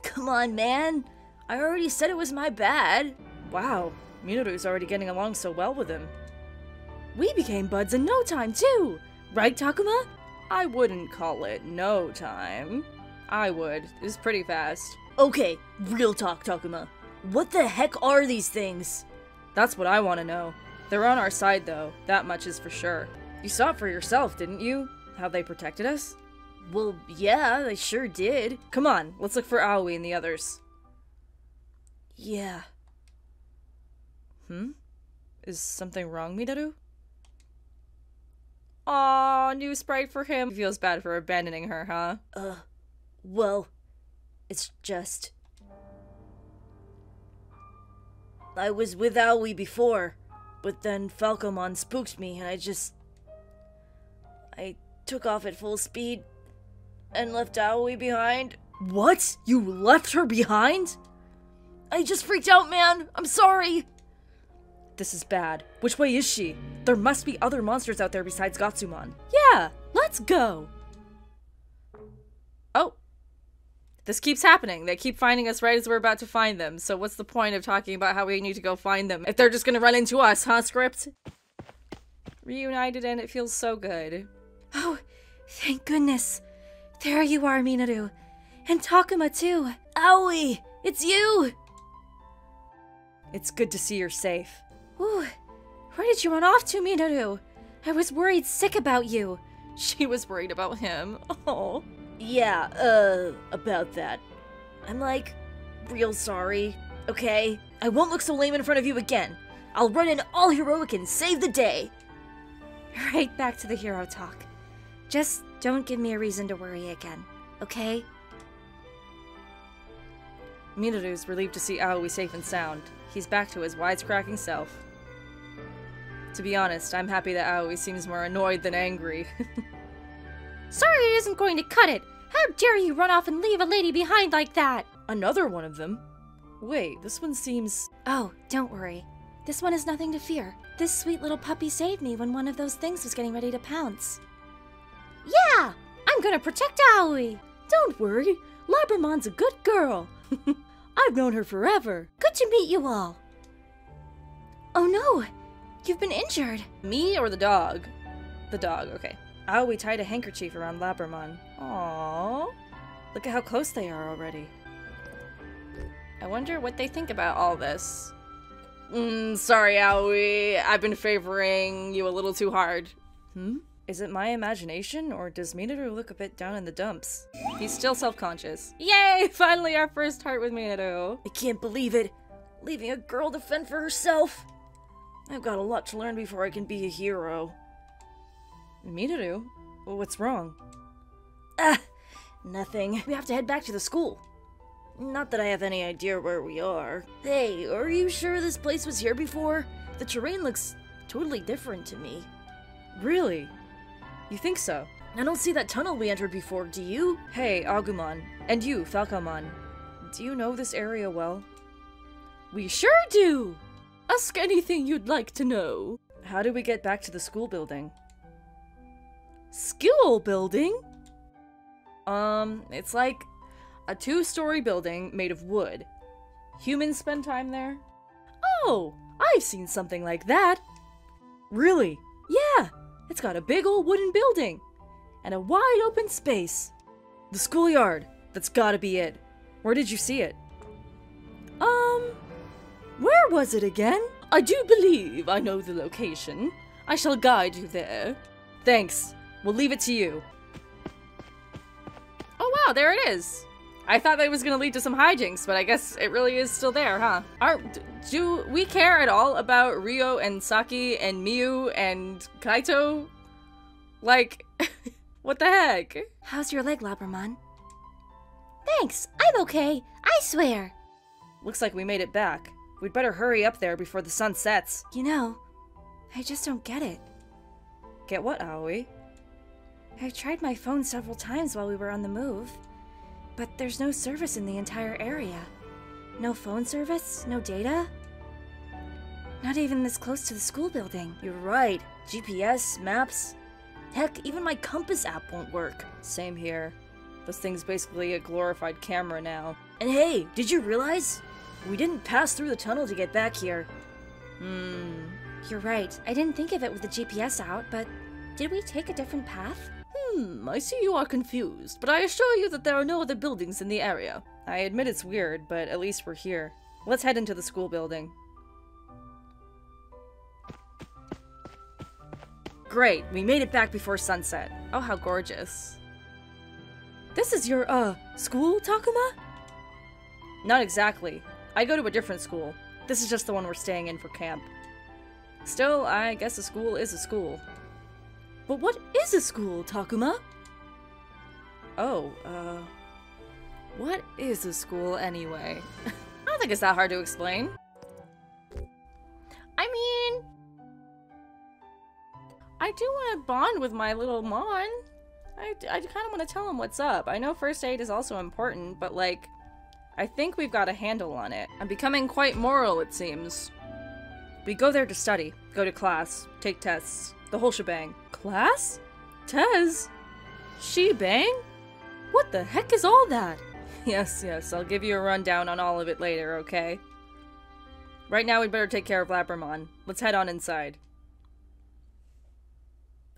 S2: Come on, man. I already said it was my bad.
S1: Wow, Minoru's already getting along so well with him. We became buds in no time, too! Right, Takuma? I wouldn't call it no time. I would. It's pretty fast.
S2: Okay, real talk, Takuma. What the heck are these things?
S1: That's what I want to know. They're on our side, though. That much is for sure. You saw it for yourself, didn't you? How they protected us?
S2: Well, yeah, they sure did.
S1: Come on, let's look for Aoi and the others.
S2: Yeah.
S1: Hmm? Is something wrong, Minoru? Aw, new sprite for him. He feels bad for abandoning her, huh?
S2: Uh, well, it's just... I was with Aoi before, but then Falcomon spooked me and I just... I took off at full speed and left Aoi behind.
S1: What? You left her behind?
S2: I just freaked out, man. I'm sorry.
S1: This is bad. Which way is she? There must be other monsters out there besides Gotsumon.
S2: Yeah, let's go.
S1: Oh. This keeps happening. They keep finding us right as we're about to find them. So what's the point of talking about how we need to go find them if they're just gonna run into us, huh, Script? Reunited and it feels so good.
S2: Oh, thank goodness. There you are, Minoru. And Takuma, too. Aoi, it's you!
S1: It's good to see you're safe.
S2: Ooh, where did you run off to, Minoru? I was worried sick about you.
S1: She was worried about him. Oh.
S2: Yeah, uh, about that. I'm like, real sorry, okay? I won't look so lame in front of you again. I'll run in all heroic and save the day. Right back to the hero talk. Just don't give me a reason to worry again, okay?
S1: Minoru's relieved to see Aoi safe and sound. He's back to his wisecracking self. To be honest, I'm happy that Aoi seems more annoyed than angry.
S2: Sorry isn't going to cut it! How dare you run off and leave a lady behind like that!
S1: Another one of them? Wait, this one seems...
S2: Oh, don't worry. This one is nothing to fear. This sweet little puppy saved me when one of those things was getting ready to pounce. Yeah! I'm gonna protect Aoi!
S1: Don't worry, Labramon's a good girl. I've known her forever.
S2: Good to meet you all. Oh no! You've been injured.
S1: Me or the dog? The dog, okay. Aoi tied a handkerchief around Labramon. Aww. Look at how close they are already. I wonder what they think about all this. Mm, sorry, Aoi. I've been favoring you a little too hard. Hmm? Is it my imagination, or does Minoru look a bit down in the dumps? He's still self-conscious. Yay! Finally our first heart with Minoru.
S2: I can't believe it. Leaving a girl to fend for herself. I've got a lot to learn before I can be a hero.
S1: Minoru? What's wrong?
S2: Ah, nothing. We have to head back to the school. Not that I have any idea where we are. Hey, are you sure this place was here before? The terrain looks totally different to me.
S1: Really? You think so?
S2: I don't see that tunnel we entered before, do you?
S1: Hey, Agumon. And you, Falcomon. Do you know this area well?
S2: We sure do! Ask anything you'd like to know.
S1: How do we get back to the school building?
S2: School building?
S1: Um, it's like a two-story building made of wood. Humans spend time there?
S2: Oh, I've seen something like that.
S1: Really? Yeah! It's got a big old wooden building and a wide open space. The schoolyard. That's gotta be it. Where did you see it? Um, where was it again? I do believe I know the location. I shall guide you there. Thanks. We'll leave it to you. Oh wow, there it is. I thought that was gonna lead to some hijinks, but I guess it really is still there, huh? Are, do we care at all about Ryo and Saki and Miu and Kaito? Like, what the heck?
S2: How's your leg, Labramon? Thanks, I'm okay. I swear.
S1: Looks like we made it back. We'd better hurry up there before the sun sets.
S2: You know, I just don't get it.
S1: Get what, Aoi?
S2: I've tried my phone several times while we were on the move, but there's no service in the entire area. No phone service, no data. Not even this close to the school building.
S1: You're right. GPS, maps. Heck, even my compass app won't work. Same here. This thing's basically a glorified camera now. And hey, did you realize? We didn't pass through the tunnel to get back here. Hmm.
S2: You're right. I didn't think of it with the GPS out, but did we take a different path?
S1: Hmm, I see you are confused, but I assure you that there are no other buildings in the area. I admit it's weird, but at least we're here. Let's head into the school building. Great, we made it back before sunset. Oh, how gorgeous. This is your, uh, school, Takuma? Not exactly. I go to a different school. This is just the one we're staying in for camp. Still, I guess a school is a school. But what is a school, Takuma? Oh, uh... What is a school, anyway? I don't think it's that hard to explain. I mean... I do want to bond with my little Mon. I, I kind of want to tell him what's up. I know first aid is also important, but like, I think we've got a handle on it. I'm becoming quite moral, it seems. We go there to study, go to class, take tests, the whole shebang. Class? Tez? Shebang? What the heck is all that? Yes, yes, I'll give you a rundown on all of it later, okay? Right now, we'd better take care of Labramon. Let's head on inside.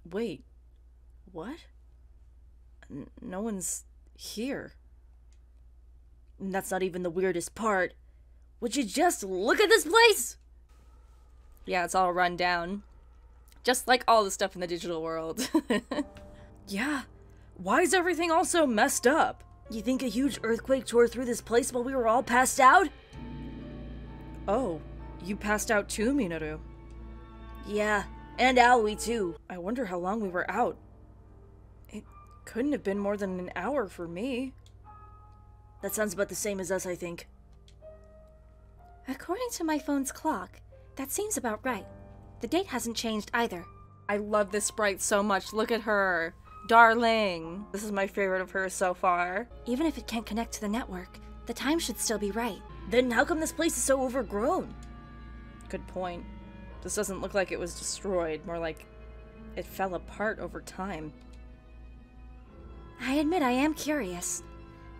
S1: Wait. What? N no one's here. And that's not even the weirdest part. Would you just look at this place? Yeah, it's all run down. Just like all the stuff in the digital world. yeah. Why is everything all so messed up? You think a huge earthquake tore through this place while we were all passed out? Oh, you passed out too, Minoru. Yeah, and Aoi too. I wonder how long we were out. It couldn't have been more than an hour for me. That sounds about the same as us, I think.
S2: According to my phone's clock, that seems about right. The date hasn't changed either.
S1: I love this sprite so much. Look at her. Darling. This is my favorite of hers so far.
S2: Even if it can't connect to the network, the time should still be right.
S1: Then how come this place is so overgrown? Good point. This doesn't look like it was destroyed, more like it fell apart over time.
S2: I admit I am curious,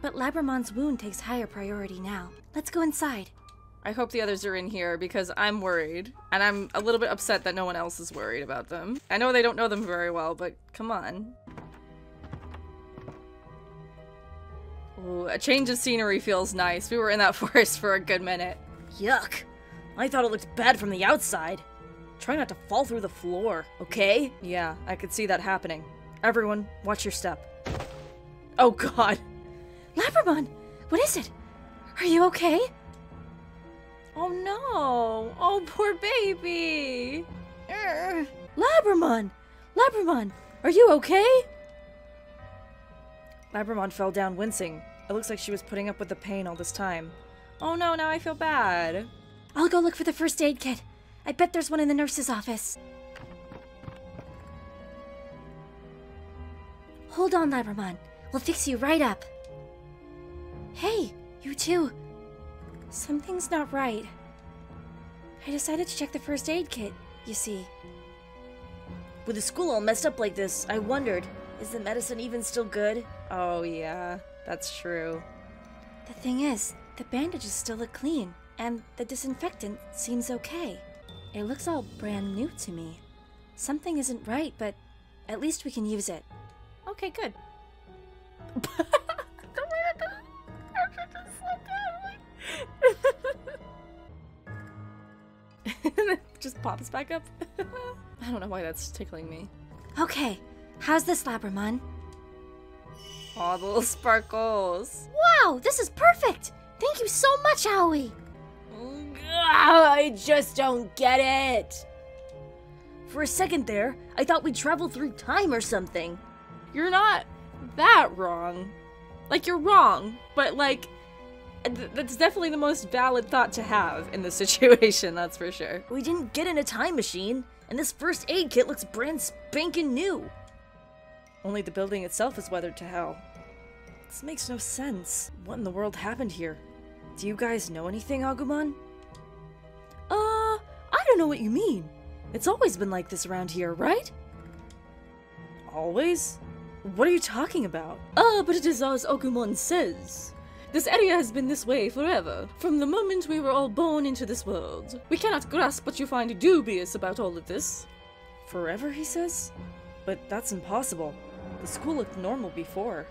S2: but Labramon's wound takes higher priority now. Let's go inside.
S1: I hope the others are in here because I'm worried. And I'm a little bit upset that no one else is worried about them. I know they don't know them very well, but come on. Ooh, a change of scenery feels nice. We were in that forest for a good minute. Yuck. I thought it looked bad from the outside. Try not to fall through the floor, okay? Yeah, I could see that happening. Everyone, watch your step. Oh god.
S2: Labramon! What is it? Are you okay?
S1: Oh no! Oh, poor baby!
S2: Urgh. Labramon! Labramon! Are you okay?
S1: Labramon fell down wincing. It looks like she was putting up with the pain all this time. Oh no, now I feel bad.
S2: I'll go look for the first aid kit. I bet there's one in the nurse's office. Hold on, Labramon. We'll fix you right up. Hey, you too. Something's not right. I decided to check the first aid kit, you see.
S1: With the school all messed up like this, I wondered, is the medicine even still good? Oh yeah, that's true.
S2: The thing is, the bandages still look clean, and the disinfectant seems okay. It looks all brand new to me. Something isn't right, but at least we can use it.
S1: Okay, good. Just pops back up. I don't know why that's tickling me.
S2: Okay, how's this, Labramon?
S1: Aw, the little sparkles.
S2: Wow, this is perfect! Thank you so much, Aoi!
S3: I just don't get it.
S2: For a second there, I thought we traveled through time or something.
S1: You're not that wrong. Like, you're wrong, but like, th- that's definitely the most valid thought to have in this situation, that's for sure.
S2: We didn't get in a time machine, and this first aid kit looks brand spanking new.
S1: Only the building itself is weathered to hell. This makes no sense. What in the world happened here? Do you guys know anything, Agumon? Uh, I don't know what you mean. It's always been like this around here, right? Always? What are you talking about? Ah, but it is as Agumon says. This area has been this way forever, from the moment we were all born into this world. We cannot grasp what you find dubious about all of this. Forever, he says? But that's impossible. The school looked normal before.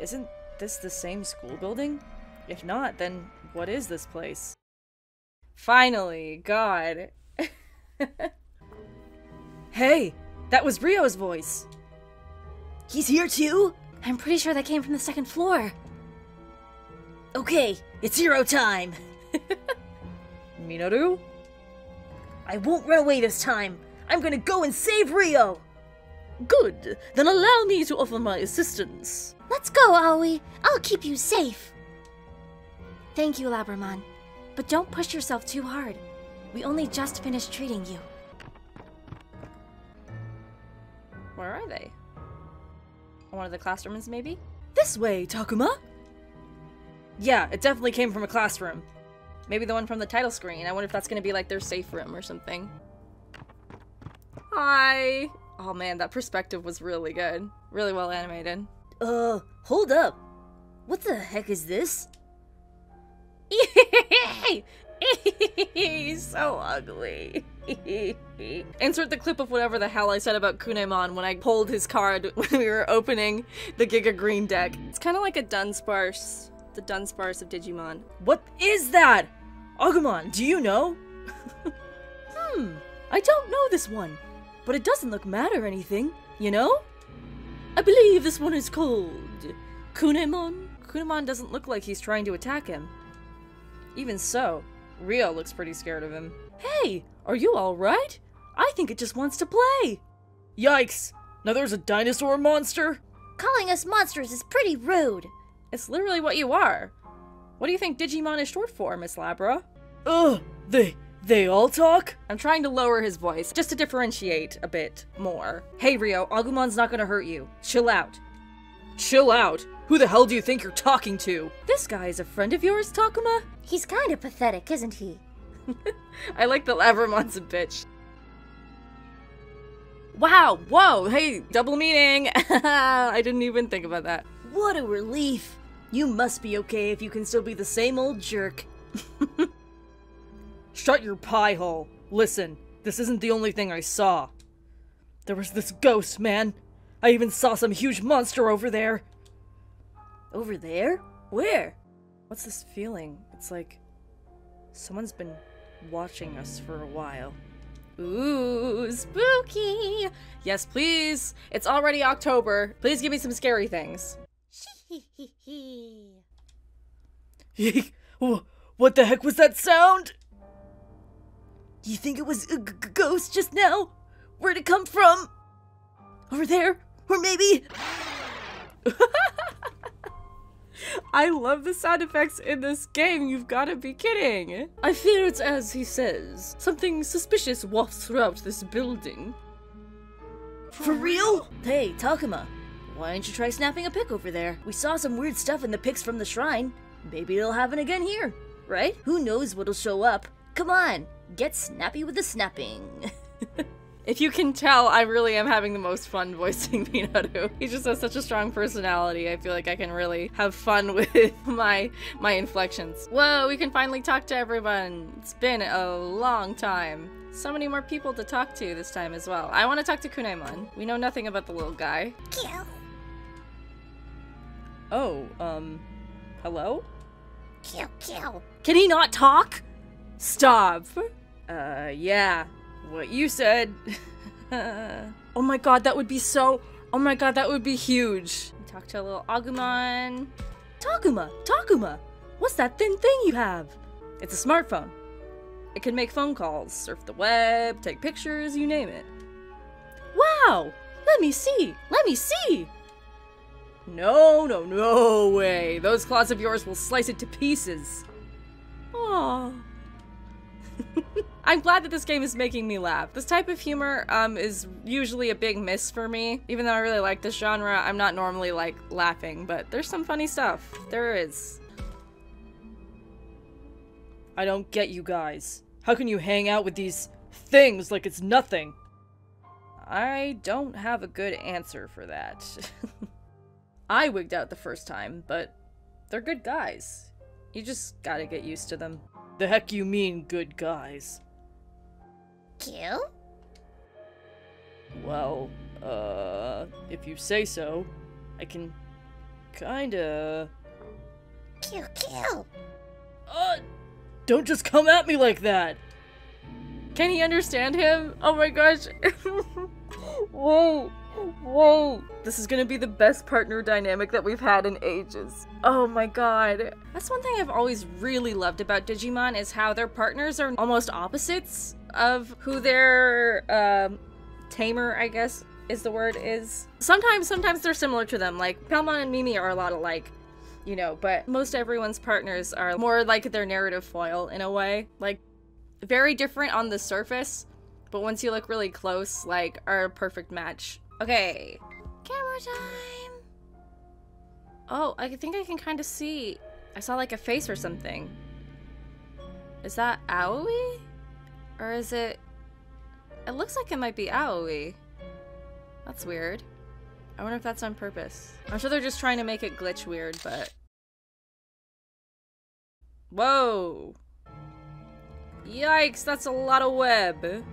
S1: Isn't this the same school building? If not, then what is this place? Finally, God. hey, that was Ryo's voice.
S2: He's here too?
S3: I'm pretty sure that came from the second floor.
S2: Okay, it's hero time.
S1: Minoru?
S2: I won't run away this time. I'm gonna go and save Ryo.
S1: Good. Then allow me to offer my assistance.
S3: Let's go, Aoi. I'll keep you safe. Thank you, Labramon. But don't push yourself too hard. We only just finished treating you.
S1: Where are they? One of the classrooms, maybe?
S2: This way, Takuma.
S1: Yeah, it definitely came from a classroom. Maybe the one from the title screen. I wonder if that's gonna be like their safe room or something. Hi! Oh man, that perspective was really good. Really well animated.
S2: Uh, hold up. What the heck is this?
S1: He's so ugly. Insert the clip of whatever the hell I said about Kunemon when I pulled his card when we were opening the Giga Green deck. It's kind of like a Dunsparce. The Dunsparce of Digimon. What is that? Agumon, do you know? hmm, I don't know this one, but it doesn't look mad or anything, you know? I believe this one is called Kunemon. Kunemon doesn't look like he's trying to attack him. Even so, Ryo looks pretty scared of him. Hey, are you alright? I think it just wants to play. Yikes! Now there's a dinosaur monster?
S3: Calling us monsters is pretty rude.
S1: It's literally what you are. What do you think Digimon is short for, Miss Labra?
S4: Ugh, they they all talk?
S1: I'm trying to lower his voice, just to differentiate a bit more. Hey Ryo, Agumon's not gonna hurt you. Chill out.
S4: Chill out. Who the hell do you think you're talking to?
S1: This guy is a friend of yours, Takuma?
S3: He's kind of pathetic, isn't he?
S1: I like that Labramon's a bitch. Wow, whoa, hey, double meaning! I didn't even think about that.
S2: What a relief. You must be okay if you can still be the same old jerk.
S4: Shut your pie hole. Listen, this isn't the only thing I saw. There was this ghost, man. I even saw some huge monster over there.
S2: Over there? Where?
S1: What's this feeling? It's like someone's been watching us for a while. Ooh, spooky! Yes, please! It's already October. Please give me some scary things.
S4: Yeek. Wh- What the heck was that sound?
S2: You think it was a g- g- ghost just now? Where'd it come from? Over there? Or maybe.
S1: I love the sound effects in this game, you've gotta be kidding! I fear it's as he says. Something suspicious wafts throughout this building.
S2: For real? Hey, Takuma. Why don't you try snapping a pic over there? We saw some weird stuff in the pics from the shrine. Maybe it'll happen again here, right? Who knows what'll show up? Come on, get snappy with the snapping.
S1: If you can tell, I really am having the most fun voicing Minoru. He just has such a strong personality. I feel like I can really have fun with my my inflections. Whoa, we can finally talk to everyone. It's been a long time. So many more people to talk to this time as well. I want to talk to Kunemon. We know nothing about the little guy.
S3: Kill.
S4: Oh, um, hello?
S3: Kill, kill.
S1: Can he not talk? Stop. Uh, yeah. What you said. oh my god, that would be so. Oh my god, that would be huge. Talk to a little Agumon. Takuma! Takuma! What's that thin thing you have? It's a smartphone. It can make phone calls, surf the web, take pictures, you name it. Wow! Let me see! Let me see! No, no, no way! Those claws of yours will slice it to pieces. Oh. I'm glad that this game is making me laugh. This type of humor um, is usually a big miss for me. Even though I really like this genre, I'm not normally like laughing, but there's some funny stuff. There is.
S4: I don't get you guys. How can you hang out with these things like it's nothing?
S1: I don't have a good answer for that. I wigged out the first time, but they're good guys. You just gotta get used to them.
S4: The heck you mean, good guys?
S3: Kill.
S4: Well, uh, if you say so, I can kinda.
S3: Kill, kill.
S4: Uh, don't just come at me like that!
S1: Can he understand him? Oh my gosh. Whoa. Whoa. This is gonna be the best partner dynamic that we've had in ages. Oh my god. That's one thing I've always really loved about Digimon is how their partners are almost opposites of who their um, tamer, I guess is the word, is. Sometimes, sometimes they're similar to them. Like, Palmon and Mimi are a lot alike you know, but most everyone's partners are more like their narrative foil in a way. Like, very different on the surface, but once you look really close, like, are a perfect match. Okay.
S3: Camera time.
S1: Oh, I think I can kind of see. I saw like a face or something. Is that Aoi? Or is it. It looks like it might be Aoi. That's weird. I wonder if that's on purpose. I'm sure they're just trying to make it glitch weird, but. Whoa! Yikes, that's a lot of web.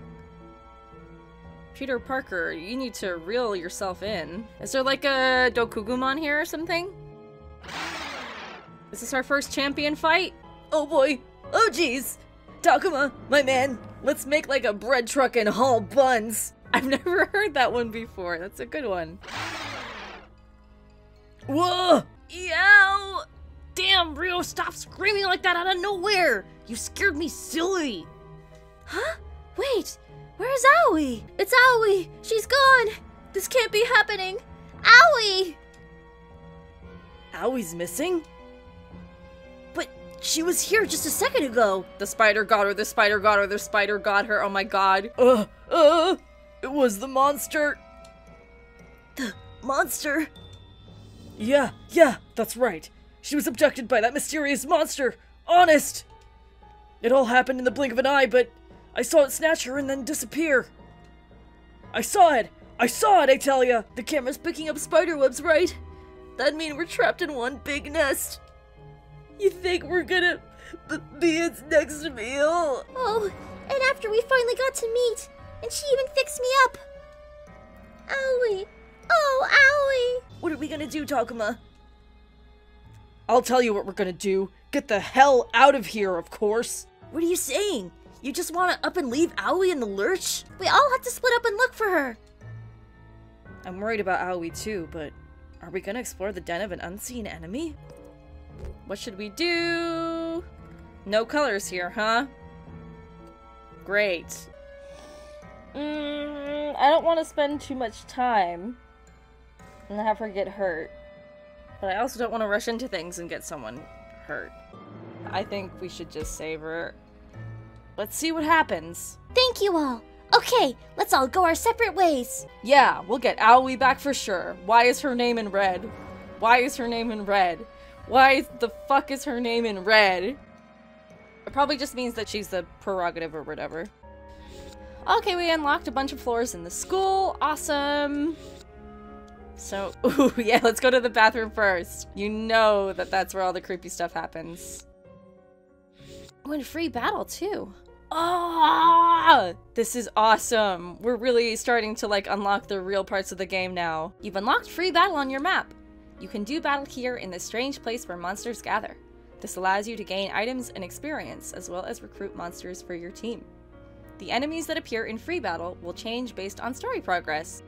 S1: Peter Parker, you need to reel yourself in. Is there like a Dokugumon here or something? Is this our first champion fight? Oh boy! Oh jeez! Takuma, my man, let's make like a bread truck and haul buns. I've never heard that one before. That's a good one.
S4: Whoa!
S1: Yow! Damn, Ryo, stop screaming like that out of nowhere! You scared me silly!
S3: Huh? Wait, where's Aoi? It's Aoi! She's gone. This can't be happening. Aoi!
S4: Aoi's missing?
S2: But she was here just a second ago.
S1: The spider got her, the spider got her, the spider got her, oh my god.
S4: Uh, uh, it was the monster.
S2: The monster.
S4: Yeah, yeah, that's right. She was abducted by that mysterious monster. Honest! It all happened in the blink of an eye, but I saw it snatch her and then disappear. I saw it! I saw it, I tell ya!
S2: The camera's picking up spider webs, right? That mean we're trapped in one big nest. You think we're gonna be its next meal?
S3: Oh, and after we finally got to meet, and she even fixed me up. Aoi. Oh, owie.
S2: What are we gonna do, Takuma?
S4: I'll tell you what we're gonna do. Get the hell out of here, of course.
S2: What are you saying? You just wanna up and leave Aoi in the lurch?
S3: We all have to split up and look for her.
S1: I'm worried about Aoi too, but are we gonna explore the den of an unseen enemy? What should we do? No colors here, huh? Great. Mm, I don't want to spend too much time and have her get hurt. But I also don't want to rush into things and get someone hurt. I think we should just save her. Let's see what happens.
S3: Thank you all. Okay, let's all go our separate ways.
S1: Yeah, we'll get Aoi back for sure. Why is her name in red? Why is her name in red? Why the fuck is her name in red? It probably just means that she's the prerogative or whatever. Okay, we unlocked a bunch of floors in the school. Awesome. So, ooh, yeah, let's go to the bathroom first. You know that that's where all the creepy stuff happens. Oh, and free battle, too. Ah! This is awesome. We're really starting to like unlock the real parts of the game now. You've unlocked free battle on your map. You can do battle here in this strange place where monsters gather. This allows you to gain items and experience, as well as recruit monsters for your team. The enemies that appear in free battle will change based on story progress.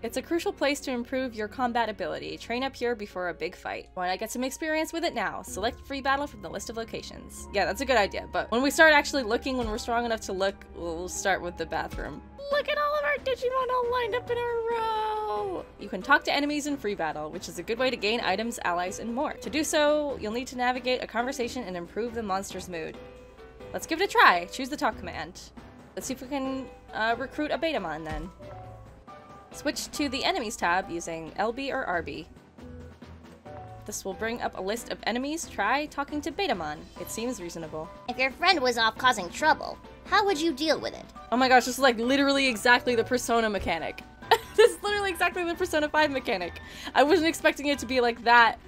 S1: It's a crucial place to improve your combat ability. Train up here before a big fight. Why not get some experience with it now? Select free battle from the list of locations. Yeah, that's a good idea, but when we start actually looking, when we're strong enough to look, we'll start with the bathroom. Look at all of our Digimon all lined up in a row! You can talk to enemies in free battle, which is a good way to gain items, allies, and more. To do so, you'll need to navigate a conversation and improve the monster's mood. Let's give it a try. Choose the talk command. Let's see if we can uh, recruit a Betamon then. Switch to the enemies tab using LB or RB. This will bring up a list of enemies. Try talking to Betamon. It seems reasonable.
S3: If your friend was off causing trouble, how would you deal with it?
S1: Oh my gosh, this is like literally exactly the Persona mechanic. this is literally exactly the Persona 5 mechanic. I wasn't expecting it to be like that.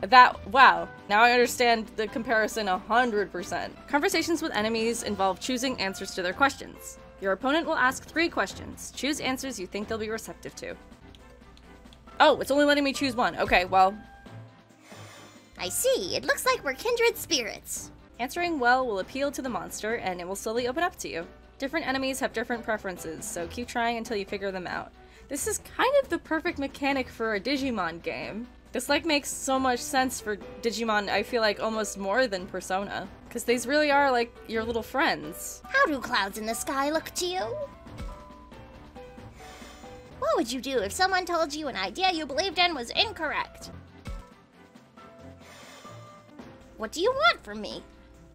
S1: That, wow. Now I understand the comparison 100%. Conversations with enemies involve choosing answers to their questions. Your opponent will ask three questions. Choose answers you think they'll be receptive to. Oh, it's only letting me choose one. Okay, well,
S3: I see. It looks like we're kindred spirits.
S1: answering well will appeal to the monster and it will slowly open up to you. Different enemies have different preferences, so keep trying until you figure them out. This is kind of the perfect mechanic for a Digimon game. This like makes so much sense for Digimon, I feel like almost more than Persona. Because these really are like your little friends.
S3: How do clouds in the sky look to you? What would you do if someone told you an idea you believed in was incorrect? What do you want from me?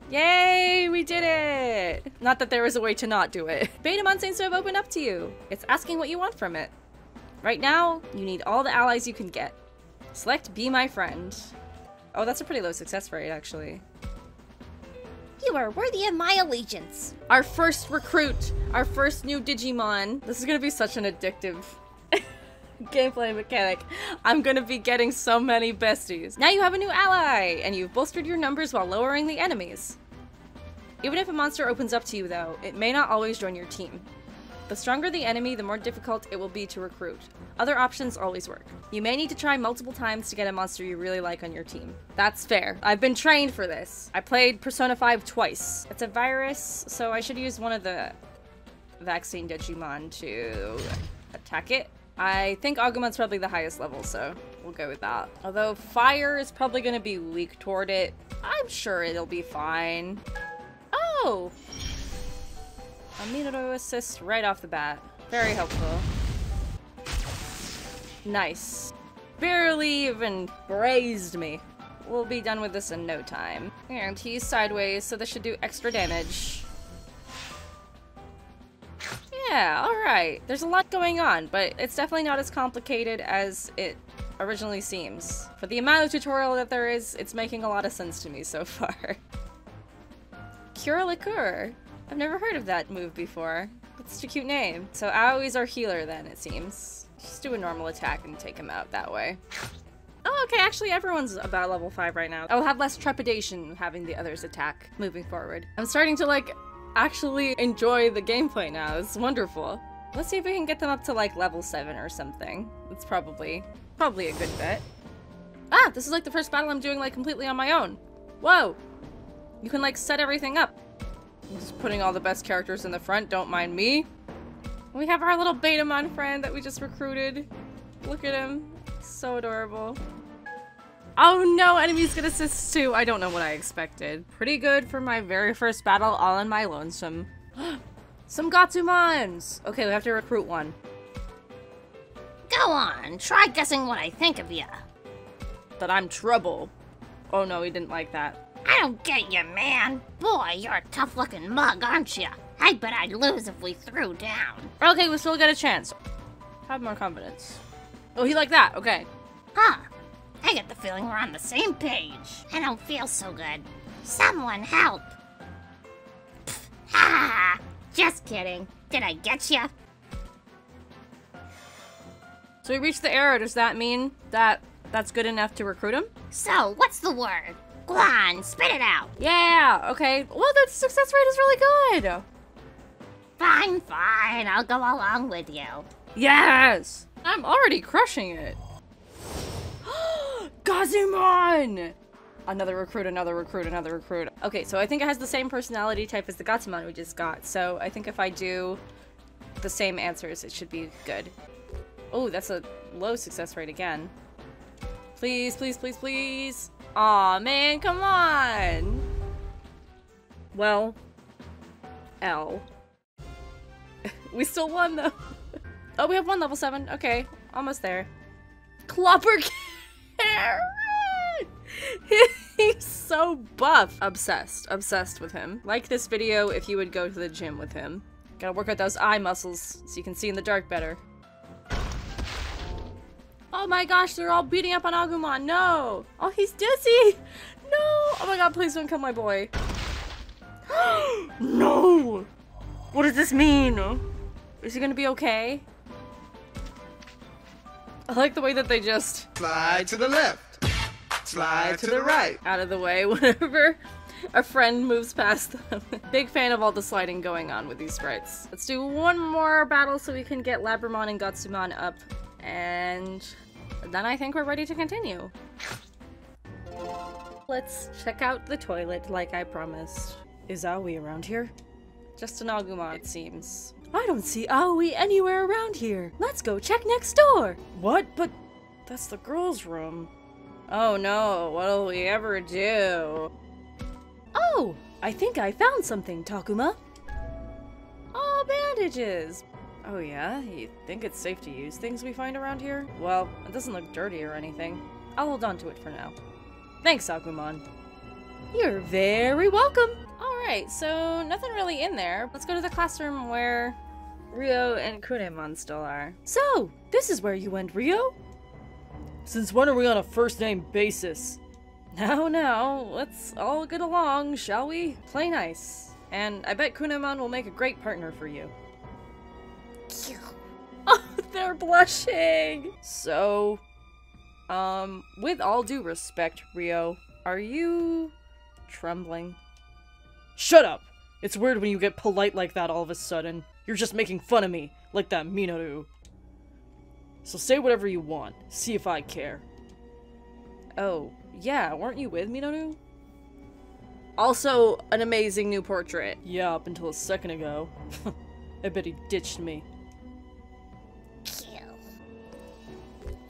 S1: Yay, we did it! Not that there was a way to not do it. Betamon seems to have opened up to you. It's asking what you want from it. Right now, you need all the allies you can get. Select Be My Friend. Oh, that's a pretty low success rate, actually.
S3: You are worthy of my allegiance.
S1: Our first recruit, our first new Digimon. This is gonna be such an addictive gameplay mechanic. I'm gonna be getting so many besties. Now you have a new ally, and you've bolstered your numbers while lowering the enemies. Even if a monster opens up to you, though, it may not always join your team. The stronger the enemy, the more difficult it will be to recruit. Other options always work. You may need to try multiple times to get a monster you really like on your team. That's fair. I've been trained for this. I played Persona 5 twice. It's a virus, so I should use one of the vaccine Digimon to attack it. I think Agumon's probably the highest level, so we'll go with that. Although fire is probably going to be weak toward it, I'm sure it'll be fine. Oh! Amino assist right off the bat. Very helpful. Nice. Barely even grazed me. We'll be done with this in no time. And he's sideways, so this should do extra damage. Yeah, alright. There's a lot going on, but it's definitely not as complicated as it originally seems. For the amount of tutorial that there is, it's making a lot of sense to me so far. Cure Liqueur. I've never heard of that move before. It's such a cute name. So Aoi's our healer then, it seems. Just do a normal attack and take him out that way. Oh, okay, actually everyone's about level 5 right now. I'll have less trepidation having the others attack moving forward. I'm starting to, like, actually enjoy the gameplay now. It's wonderful. Let's see if we can get them up to, like, level 7 or something. It's probably, probably a good bet. Ah, this is, like, the first battle I'm doing, like, completely on my own. Whoa! You can, like, set everything up. Just putting all the best characters in the front, don't mind me. We have our little Betamon friend that we just recruited. Look at him. So adorable. Oh no, enemies get assists too. I don't know what I expected. Pretty good for my very first battle all on my lonesome. Some Gotsumons! Okay, we have to recruit one.
S3: Go on, try guessing what I think of you.
S1: That I'm trouble. Oh no, he didn't like that.
S3: I don't get you, man. Boy, you're a tough looking mug, aren't you? I bet I'd lose if we threw down.
S1: Okay, we still got a chance. Have more confidence. Oh, he liked that. Okay.
S3: Huh. I get the feeling we're on the same page. I don't feel so good. Someone help. Pfft, ha! Just kidding. Did I get you?
S1: So we reached the arrow. Does that mean that that's good enough to recruit him?
S3: So, what's the word? Go on, spit it out.
S1: Yeah, okay. Well, the success rate is really good.
S3: Fine, fine. I'll go along with you.
S1: Yes! I'm already crushing it. Gazimon! Another recruit, another recruit, another recruit. Okay, so I think it has the same personality type as the Gotsumon we just got. So I think if I do the same answers, it should be good. Oh, that's a low success rate again. Please, please, please, please. Aw, man, come on. Well, L. we still won though. Oh, we have one level seven. Okay, almost there. Clopper! He's so buff. Obsessed. Obsessed with him. Like this video if you would go to the gym with him. Gotta work out those eye muscles so you can see in the dark better. Oh my gosh, they're all beating up on Agumon. No! Oh, he's dizzy! No! Oh my god, please don't kill my boy. no! What does this mean? Is he gonna be okay? I like the way that they just
S5: Slide to the left. Slide to the right.
S1: out of the way whenever a friend moves past them. Big fan of all the sliding going on with these sprites. Let's do one more battle so we can get Labramon and Gotsumon up. And then I think we're ready to continue. Let's check out the toilet like I promised. Is Aoi around here? Just an Agumon, it seems. I don't see Aoi anywhere around here. Let's go check next door. What? But that's the girls' room. Oh no, what'll we ever do? Oh, I think I found something, Takuma. Oh, bandages. Oh yeah, you think it's safe to use things we find around here? Well, it doesn't look dirty or anything. I'll hold on to it for now. Thanks, Agumon. You're very welcome. Alright, so nothing really in there. Let's go to the classroom where Ryo and Kunemon still are. So, this is where you went, Ryo?
S4: Since when are we on a first name basis?
S1: Now, now, let's all get along, shall we? Play nice. And I bet Kunemon will make a great partner for you. Oh, they're blushing! So, um, with all due respect, Ryo, are you trembling?
S4: Shut up! It's weird when you get polite like that all of a sudden. You're just making fun of me, like that Minoru. So say whatever you want. See if I care.
S1: Oh, yeah, weren't you with Minoru? Also, an amazing new portrait.
S4: Yeah, up until a second ago. I bet he ditched me.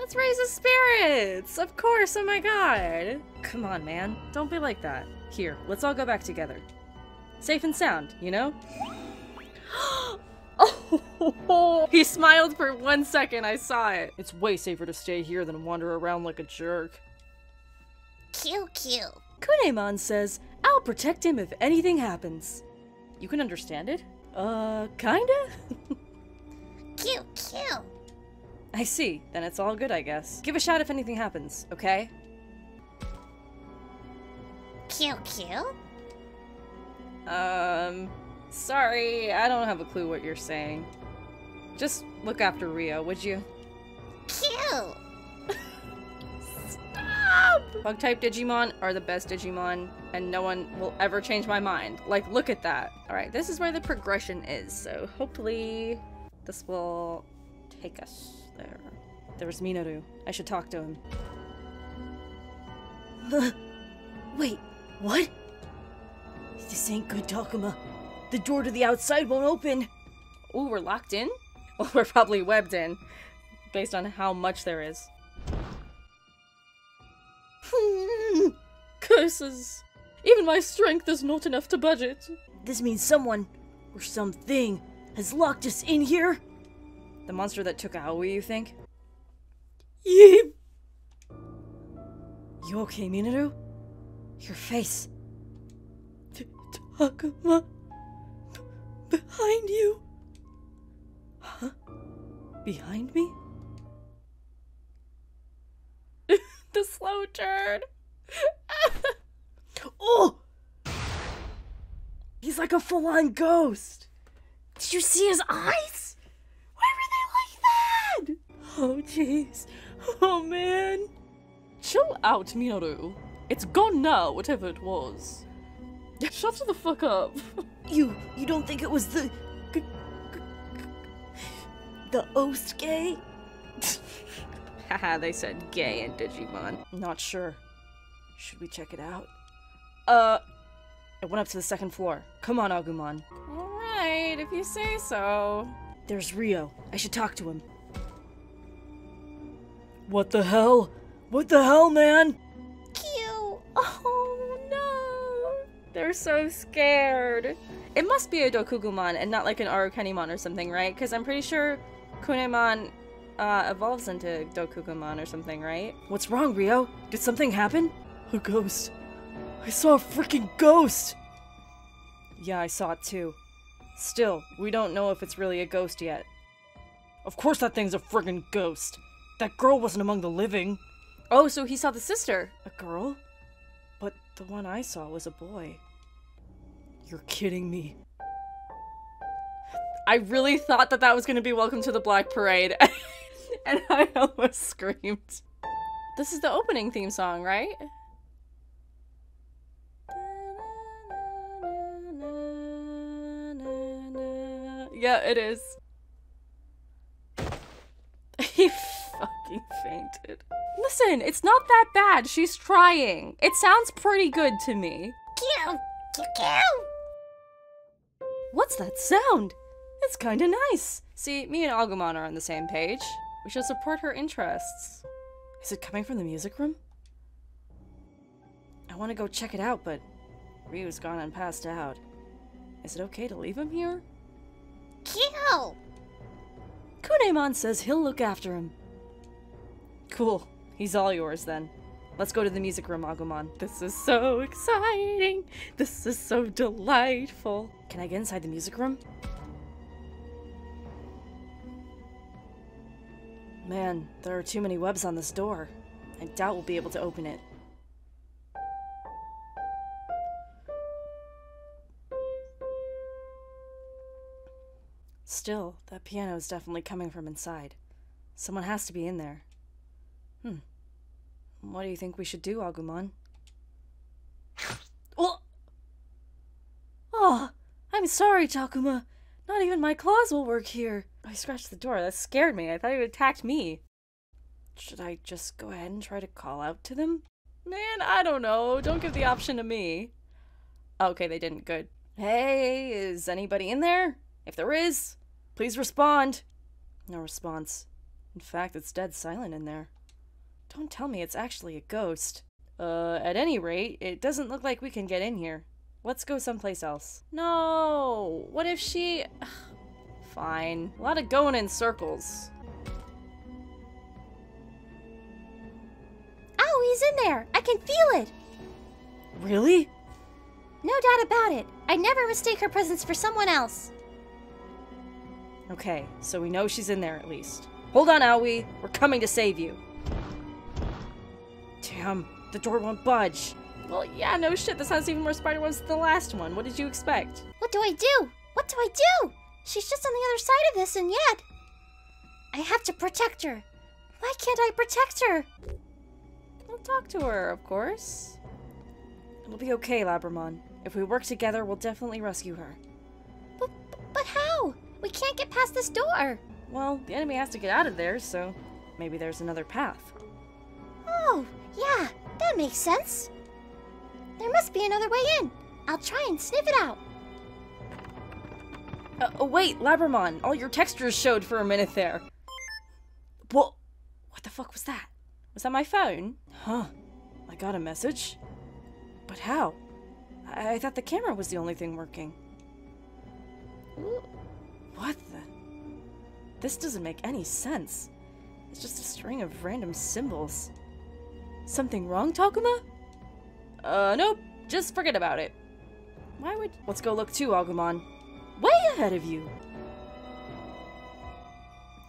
S1: Let's raise the spirits! Of course, oh my god! Come on, man. Don't be like that. Here, let's all go back together. Safe and sound, you know? oh, he smiled for one second, I saw it.
S4: It's way safer to stay here than wander around like a jerk.
S3: Kill, kill.
S1: Kunemon says, I'll protect him if anything happens. You can understand it? Uh, kinda?
S3: Kill, kill.
S1: I see. Then it's all good, I guess. Give a shout if anything happens, okay?
S3: Kill, kill.
S1: Um, sorry, I don't have a clue what you're saying. Just look after Ryo, would you?
S3: Kill.
S1: Stop! Bug type Digimon are the best Digimon, and no one will ever change my mind. Like, look at that. Alright, this is where the progression is, so hopefully this will take us there. There's Minoru. I should talk to him.
S2: Wait, what? This ain't good, Takuma. The door to the outside won't open.
S1: Ooh, we're locked in? Well, we're probably webbed in, based on how much there is. Curses! Even my strength is not enough to budget.
S2: This means someone, or something, has locked us in here.
S1: The monster that took Aoi, you think?
S2: Yeep.
S4: You okay, Minoru?
S2: Your face.
S4: Takuma. Behind you. Huh? Behind me?
S1: the slow turn.
S2: Oh!
S4: He's like a full-on ghost.
S2: Did you see his eyes? Why were they like that?
S4: Oh, jeez. Oh, man.
S1: Chill out, Minoru. It's gone now, whatever it was. Shut the fuck up.
S2: You you don't think it was the g- g- g- the Osuke?
S1: Haha, they said gay in Digimon.
S4: Not sure. Should we check it out? Uh, I went up to the second floor. Come on, Agumon.
S1: Alright, if you say so.
S4: There's Ryo. I should talk to him. What the hell? What the hell, man?
S3: Cute.
S1: Oh no! They're so scared. It must be a Dokugumon and not like an Arukenimon or something, right? Because I'm pretty sure Kunemon uh, evolves into Dokugumon or something, right?
S4: What's wrong, Ryo? Did something happen? A ghost. I saw a freaking ghost! Yeah, I saw it too. Still, we don't know if it's really a ghost yet. Of course that thing's a friggin' ghost. That girl wasn't among the living.
S1: Oh, so he saw the sister.
S4: A girl? But the one I saw was a boy. You're kidding me.
S1: I really thought that that was going to be Welcome to the Black Parade. and I almost screamed. This is the opening theme song, right? Yeah, it is. He fucking fainted. Listen, it's not that bad. She's trying. It sounds pretty good to me. What's that sound? It's kinda nice. See, me and Agumon are on the same page. We should support her interests.
S4: Is it coming from the music room? I want to go check it out, but Ryo's gone and passed out. Is it okay to leave him here?
S3: Cute.
S4: Kunemon says he'll look after him.
S1: Cool. He's all yours then. Let's go to the music room, Agumon. This is so exciting. This is so delightful.
S4: Can I get inside the music room? Man, there are too many webs on this door. I doubt we'll be able to open it. Still, that piano is definitely coming from inside. Someone has to be in there. Hmm. What do you think we should do, Agumon? Oh! Oh! I'm sorry, Takuma. Not even my claws will work here.
S1: I scratched the door. That scared me. I thought he attacked me.
S4: Should I just go ahead and try to call out to them?
S1: Man, I don't know. Don't give the option to me. Okay, they didn't. Good. Hey, is anybody in there? If there is, please respond.
S4: No response. In fact, it's dead silent in there. Don't tell me it's actually a ghost.
S1: Uh, at any rate, it doesn't look like we can get in here. Let's go someplace else. No! What if she. Fine. A lot of going in circles.
S3: Oh, he's in there. I can feel it.
S4: Really?
S3: No doubt about it. I never mistake her presence for someone else.
S4: Okay, so we know she's in there at least. Hold on, Owie. We're coming to save you. Damn, the door won't budge.
S1: Well, yeah, no shit. This has even more spider webs than the last one. What did you expect?
S3: What do I do? What do I do? She's just on the other side of this, and yet. I have to protect her. Why can't I protect her?
S1: We'll talk to her, of course.
S4: It'll be okay, Labramon. If we work together, we'll definitely rescue her.
S3: But, but how? We can't get past this door.
S4: Well, the enemy has to get out of there, so maybe there's another path.
S3: Oh, yeah, that makes sense. There must be another way in. I'll try and sniff it out.
S1: Uh, oh, wait, Labramon. All your textures showed for a minute there. What? What the fuck was that? Was that my phone?
S4: Huh. I got a message? But how? I, I thought the camera was the only thing working. What the? This doesn't make any sense. It's just a string of random symbols. Something wrong, Takuma?
S1: Uh, nope. Just forget about it.
S4: Why would. Let's go look too, Agumon. Way ahead of you!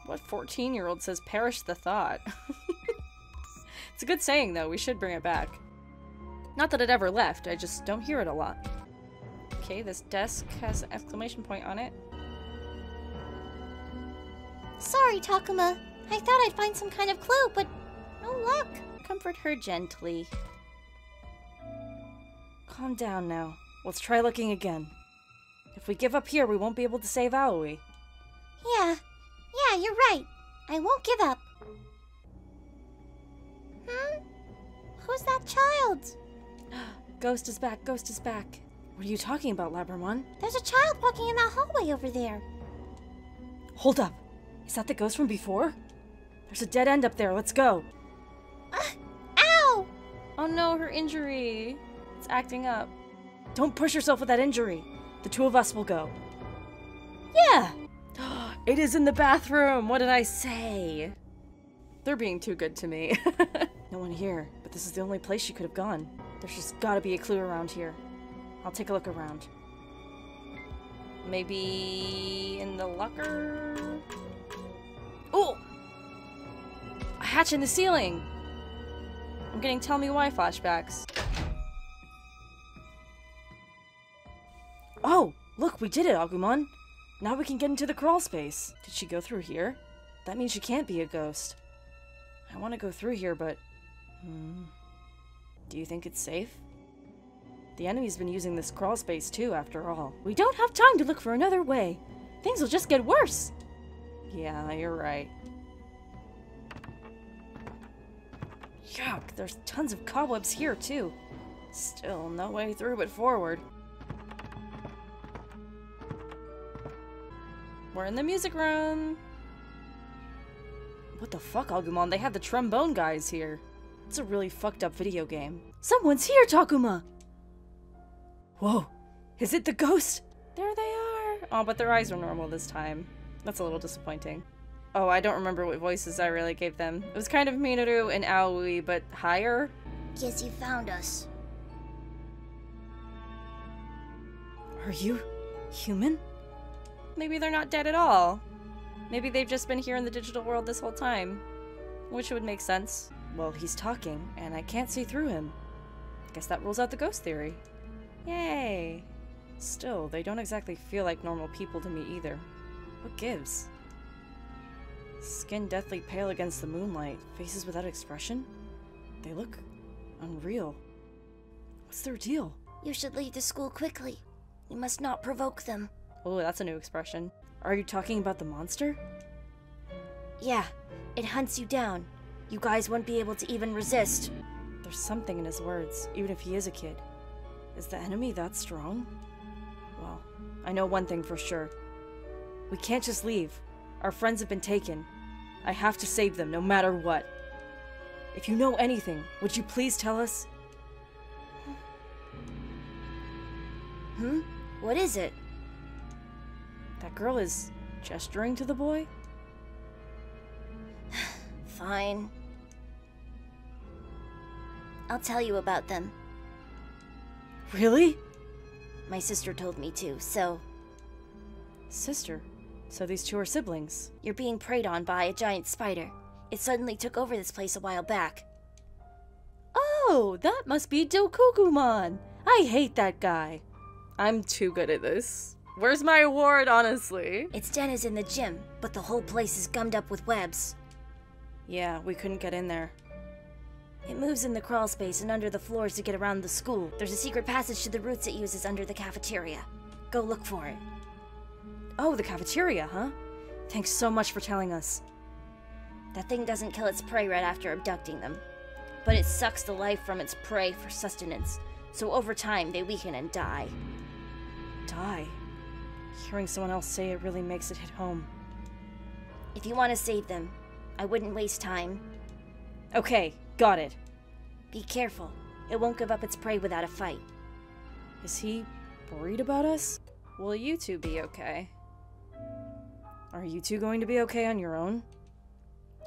S1: What 14 year old says perish the thought? it's a good saying, though. We should bring it back. Not that it ever left, I just don't hear it a lot. Okay, this desk has an exclamation point on it.
S3: Sorry, Takuma. I thought I'd find some kind of clue, but no luck.
S1: Comfort her gently. Calm down now. Let's try looking again. If we give up here, we won't be able to save Aoi.
S3: Yeah, yeah, you're right. I won't give up. Hmm? Who's that child?
S1: Ghost is back, Ghost is back. What are you talking about, Labramon?
S3: There's a child walking in that hallway over there.
S1: Hold up. Is that the ghost from before? There's a dead end up there. Let's go.
S3: Uh, ow!
S1: Oh no, her injury. It's acting up. Don't push yourself with that injury. The two of us will go. Yeah! It is in the bathroom. What did I say? They're being too good to me. no one here, but this is the only place she could have gone. There's just gotta be a clue around here. I'll take a look around. Maybe in the locker? Oh! A hatch in the ceiling! I'm getting tell me why flashbacks. Oh, look, we did it, Agumon. Now we can get into the crawl space. Did she go through here? That means she can't be a ghost. I want to go through here, but... Hmm. Do you think it's safe? The enemy's been using this crawl space too, after all. We don't have time to look for another way. Things will just get worse. Yeah, you're right. Yuck, there's tons of cobwebs here too. Still, no way through but forward. We're in the music room. What the fuck, Agumon? They had the trombone guys here. It's a really fucked up video game. Someone's here, Takuma! Whoa, is it the ghost? There they are. Oh, but their eyes are normal this time. That's a little disappointing. Oh, I don't remember what voices I really gave them. It was kind of Minoru and Aoi, but higher?
S3: Guess you found us.
S1: Are you human? Maybe they're not dead at all. Maybe they've just been here in the digital world this whole time. Which would make sense. Well, he's talking, and I can't see through him. Guess that rules out the ghost theory. Yay! Still, they don't exactly feel like normal people to me either. What gives? Skin deathly pale against the moonlight, faces without expression? They look unreal. What's their deal?
S2: You should leave the school quickly. You must not provoke them.
S1: Oh, that's a new expression. Are you talking about the monster?
S2: Yeah, it hunts you down. You guys won't be able to even resist.
S1: There's something in his words, even if he is a kid. Is the enemy that strong? Well, I know one thing for sure. We can't just leave. Our friends have been taken. I have to save them, no matter what. If you know anything, would you please tell us?
S2: Hmm? What is it?
S1: That girl is gesturing to the boy?
S2: Fine. I'll tell you about them.
S1: Really?
S2: My sister told me to, so
S1: Sister. So these two are siblings.
S2: you're being preyed on by a giant spider. It suddenly took over this place a while back.
S1: Oh, that must be Dokugumon. I hate that guy. I'm too good at this. Where's my award, honestly?
S2: Its den is in the gym, but the whole place is gummed up with webs.
S1: Yeah, we couldn't get in there.
S2: It moves in the crawl space and under the floors to get around the school. There's a secret passage to the roots it uses under the cafeteria. Go look for it.
S1: Oh, the cafeteria, huh? Thanks so much for telling us.
S2: That thing doesn't kill its prey right after abducting them, but it sucks the life from its prey for sustenance, so over time they weaken and die.
S1: Die. Hearing someone else say it really makes it hit home.
S2: If you want to save them, I wouldn't waste time.
S1: Okay, got it.
S2: Be careful. It won't give up its prey without a fight.
S1: Is he worried about us? Will you two be okay? Are you two going to be okay on your own?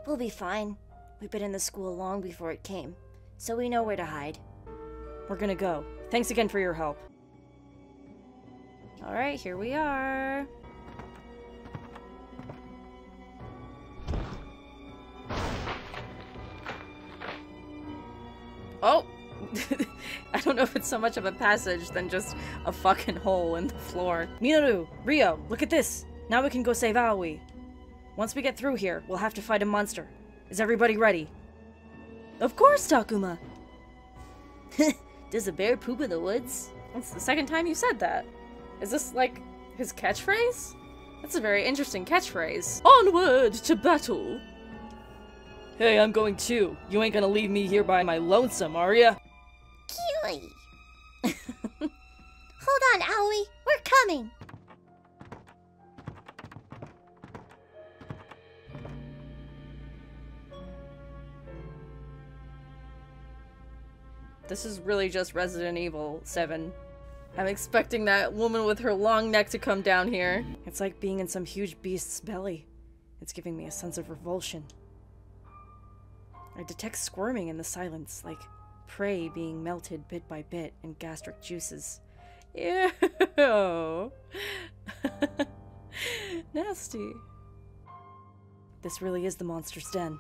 S2: We'll be fine. We've been in the school long before it came, so we know where to hide.
S1: We're gonna go. Thanks again for your help. Alright, here we are. Oh! I don't know if it's so much of a passage than just a fucking hole in the floor. Minoru! Ryo! Look at this! Now we can go save Aoi. Once we get through here, we'll have to fight a monster. Is everybody ready? Of course, Takuma!
S2: Does a bear poop in the woods?
S1: That's the second time you said that. Is this like his catchphrase? That's a very interesting catchphrase. Onward to battle!
S4: Hey, I'm going too. You ain't gonna leave me here by my lonesome, are ya?
S3: Keely. Hold on, Owie. We're coming.
S1: This is really just Resident Evil 7. I'm expecting that woman with her long neck to come down here. It's like being in some huge beast's belly. It's giving me a sense of revulsion. I detect squirming in the silence, like prey being melted bit by bit in gastric juices. Ew. Nasty. This really is the monster's den.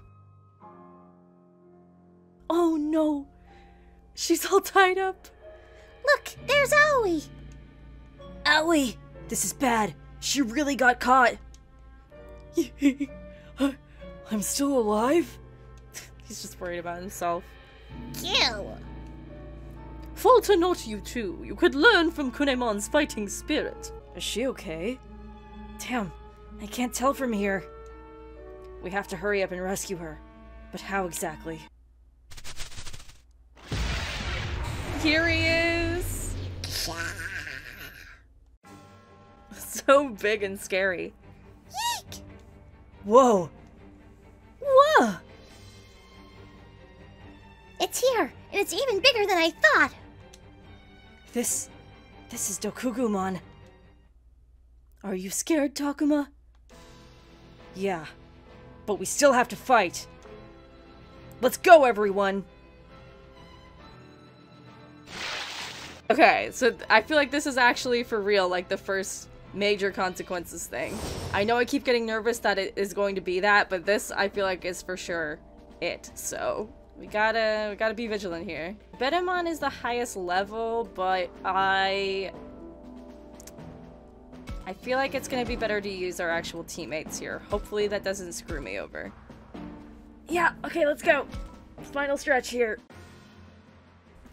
S1: Oh no! She's all tied up.
S3: Look, there's Owie.
S2: Owie! This is bad. She really got caught.
S4: I'm still alive?
S1: He's just worried about himself.
S3: Kill.
S1: Falter not you two. You could learn from Kunemon's fighting spirit.
S2: Is she okay? Damn, I can't tell from here. We have to hurry up and rescue her. But how exactly?
S1: Here he is. So big and scary.
S2: Whoa!
S1: Whoa!
S3: It's here, and it's even bigger than I thought.
S2: This. This is Dokugumon. Are you scared, Takuma? Yeah. But we still have to fight. Let's go, everyone!
S1: Okay, so I feel like this is actually for real, like the first major consequences thing. I know I keep getting nervous that it is going to be that, but this I feel like is for sure it. So we gotta we gotta be vigilant here. Betamon is the highest level, but I I feel like it's gonna be better to use our actual teammates here. Hopefully that doesn't screw me over.
S2: Yeah, okay, let's go. Final stretch here.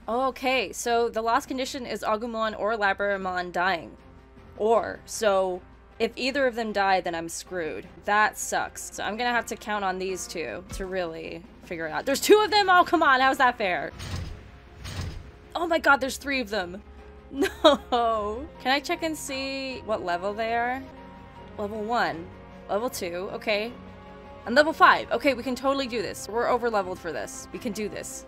S1: Okay, so the last condition is Agumon or Labramon dying. Or, so if either of them die, then I'm screwed. That sucks. So I'm gonna have to count on these two to really figure it out. There's two of them? Oh, come on, how's that fair? Oh my god, there's three of them. No. Can I check and see what level they are? Level one. Level two, okay. And level five. Okay, we can totally do this. We're over leveled for this. We can do this.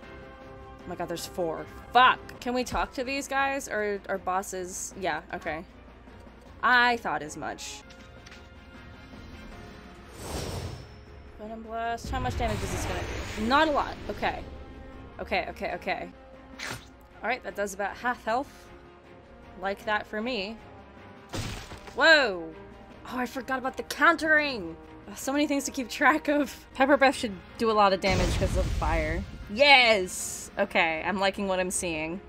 S1: Oh my god, there's four. Fuck! Can we talk to these guys? Or are bosses? Yeah, okay. I thought as much. Venom Blast. How much damage is this gonna do? Not a lot. Okay. Okay, okay, okay. Alright, that does about half health. Like that for me. Whoa! Oh, I forgot about the countering! So many things to keep track of. Pepper Breath should do a lot of damage because of fire. Yes! Okay, I'm liking what I'm seeing.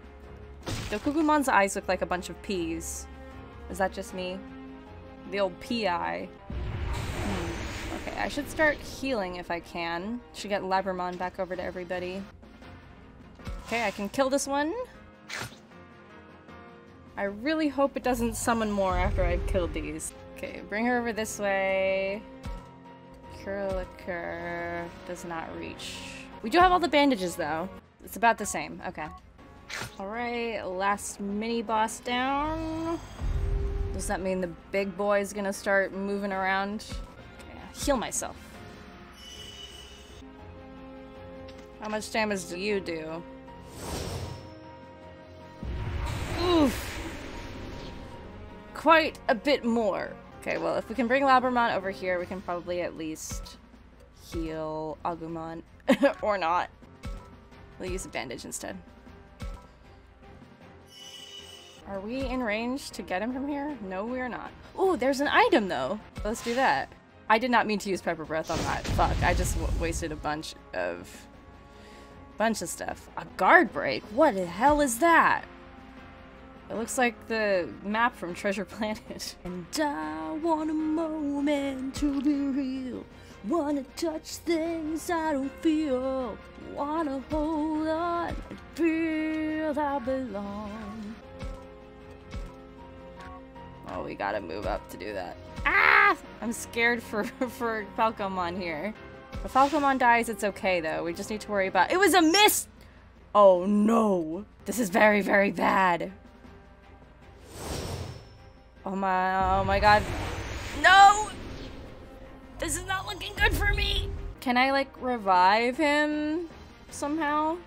S1: Dokugumon's eyes look like a bunch of peas. Is that just me? The old pea eye. Hmm. Okay, I should start healing if I can. Should get Labramon back over to everybody. Okay, I can kill this one. I really hope it doesn't summon more after I've killed these. Okay, bring her over this way. Curlicker does not reach. We do have all the bandages though. It's about the same. Okay. Alright, last mini boss down. Does that mean the big boy's gonna start moving around? Okay, heal myself. How much damage do you do? Oof! Quite a bit more. Okay, well, if we can bring Labramon over here, we can probably at least heal Agumon. or not. We'll use a bandage instead. Are we in range to get him from here? No, we are not. Oh, there's an item though. Let's do that. I did not mean to use pepper breath on that. Fuck, I just wasted a bunch of bunch of stuff. A guard break? What the hell is that? It looks like the map from Treasure Planet.
S2: And I want a moment to be real. Wanna touch things I don't feel. Wanna hold on.
S1: field I belong. Oh, we gotta move up to do that. Ah! I'm scared for, for Falcomon here. If Falcomon dies, it's okay though. We just need to worry about- It was a miss! Oh no! This is very, very bad. Oh my, oh my god. No! This is not looking good for me! Can I like revive him somehow?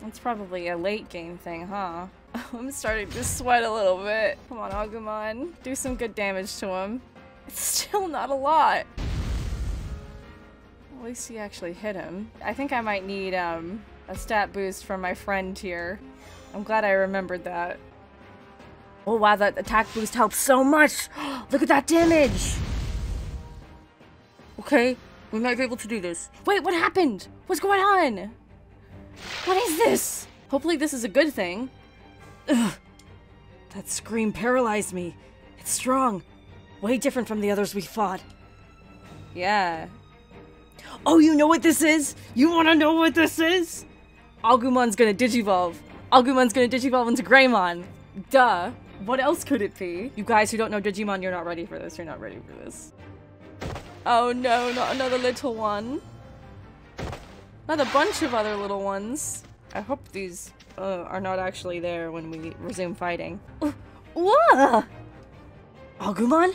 S1: That's probably a late game thing, huh? I'm starting to sweat a little bit. Come on, Agumon. Do some good damage to him. It's still not a lot. At least he actually hit him. I think I might need um, a stat boost from my friend here. I'm glad I remembered that. Oh wow, that attack boost helps so much! Look at that damage! Okay, we might be able to do this. Wait, what happened? What's going on? What is this? Hopefully this is a good thing. Ugh. That scream paralyzed me. It's strong. Way different from the others we fought. Yeah. Oh, you know what this is? You wanna know what this is? Agumon's gonna digivolve. Agumon's gonna digivolve into Greymon. Duh. What else could it be? You guys who don't know Digimon, you're not ready for this. You're not ready for this. Oh no, not another little one. Not a bunch of other little ones. I hope these uh, are not actually there when we resume fighting. Uh! Agumon?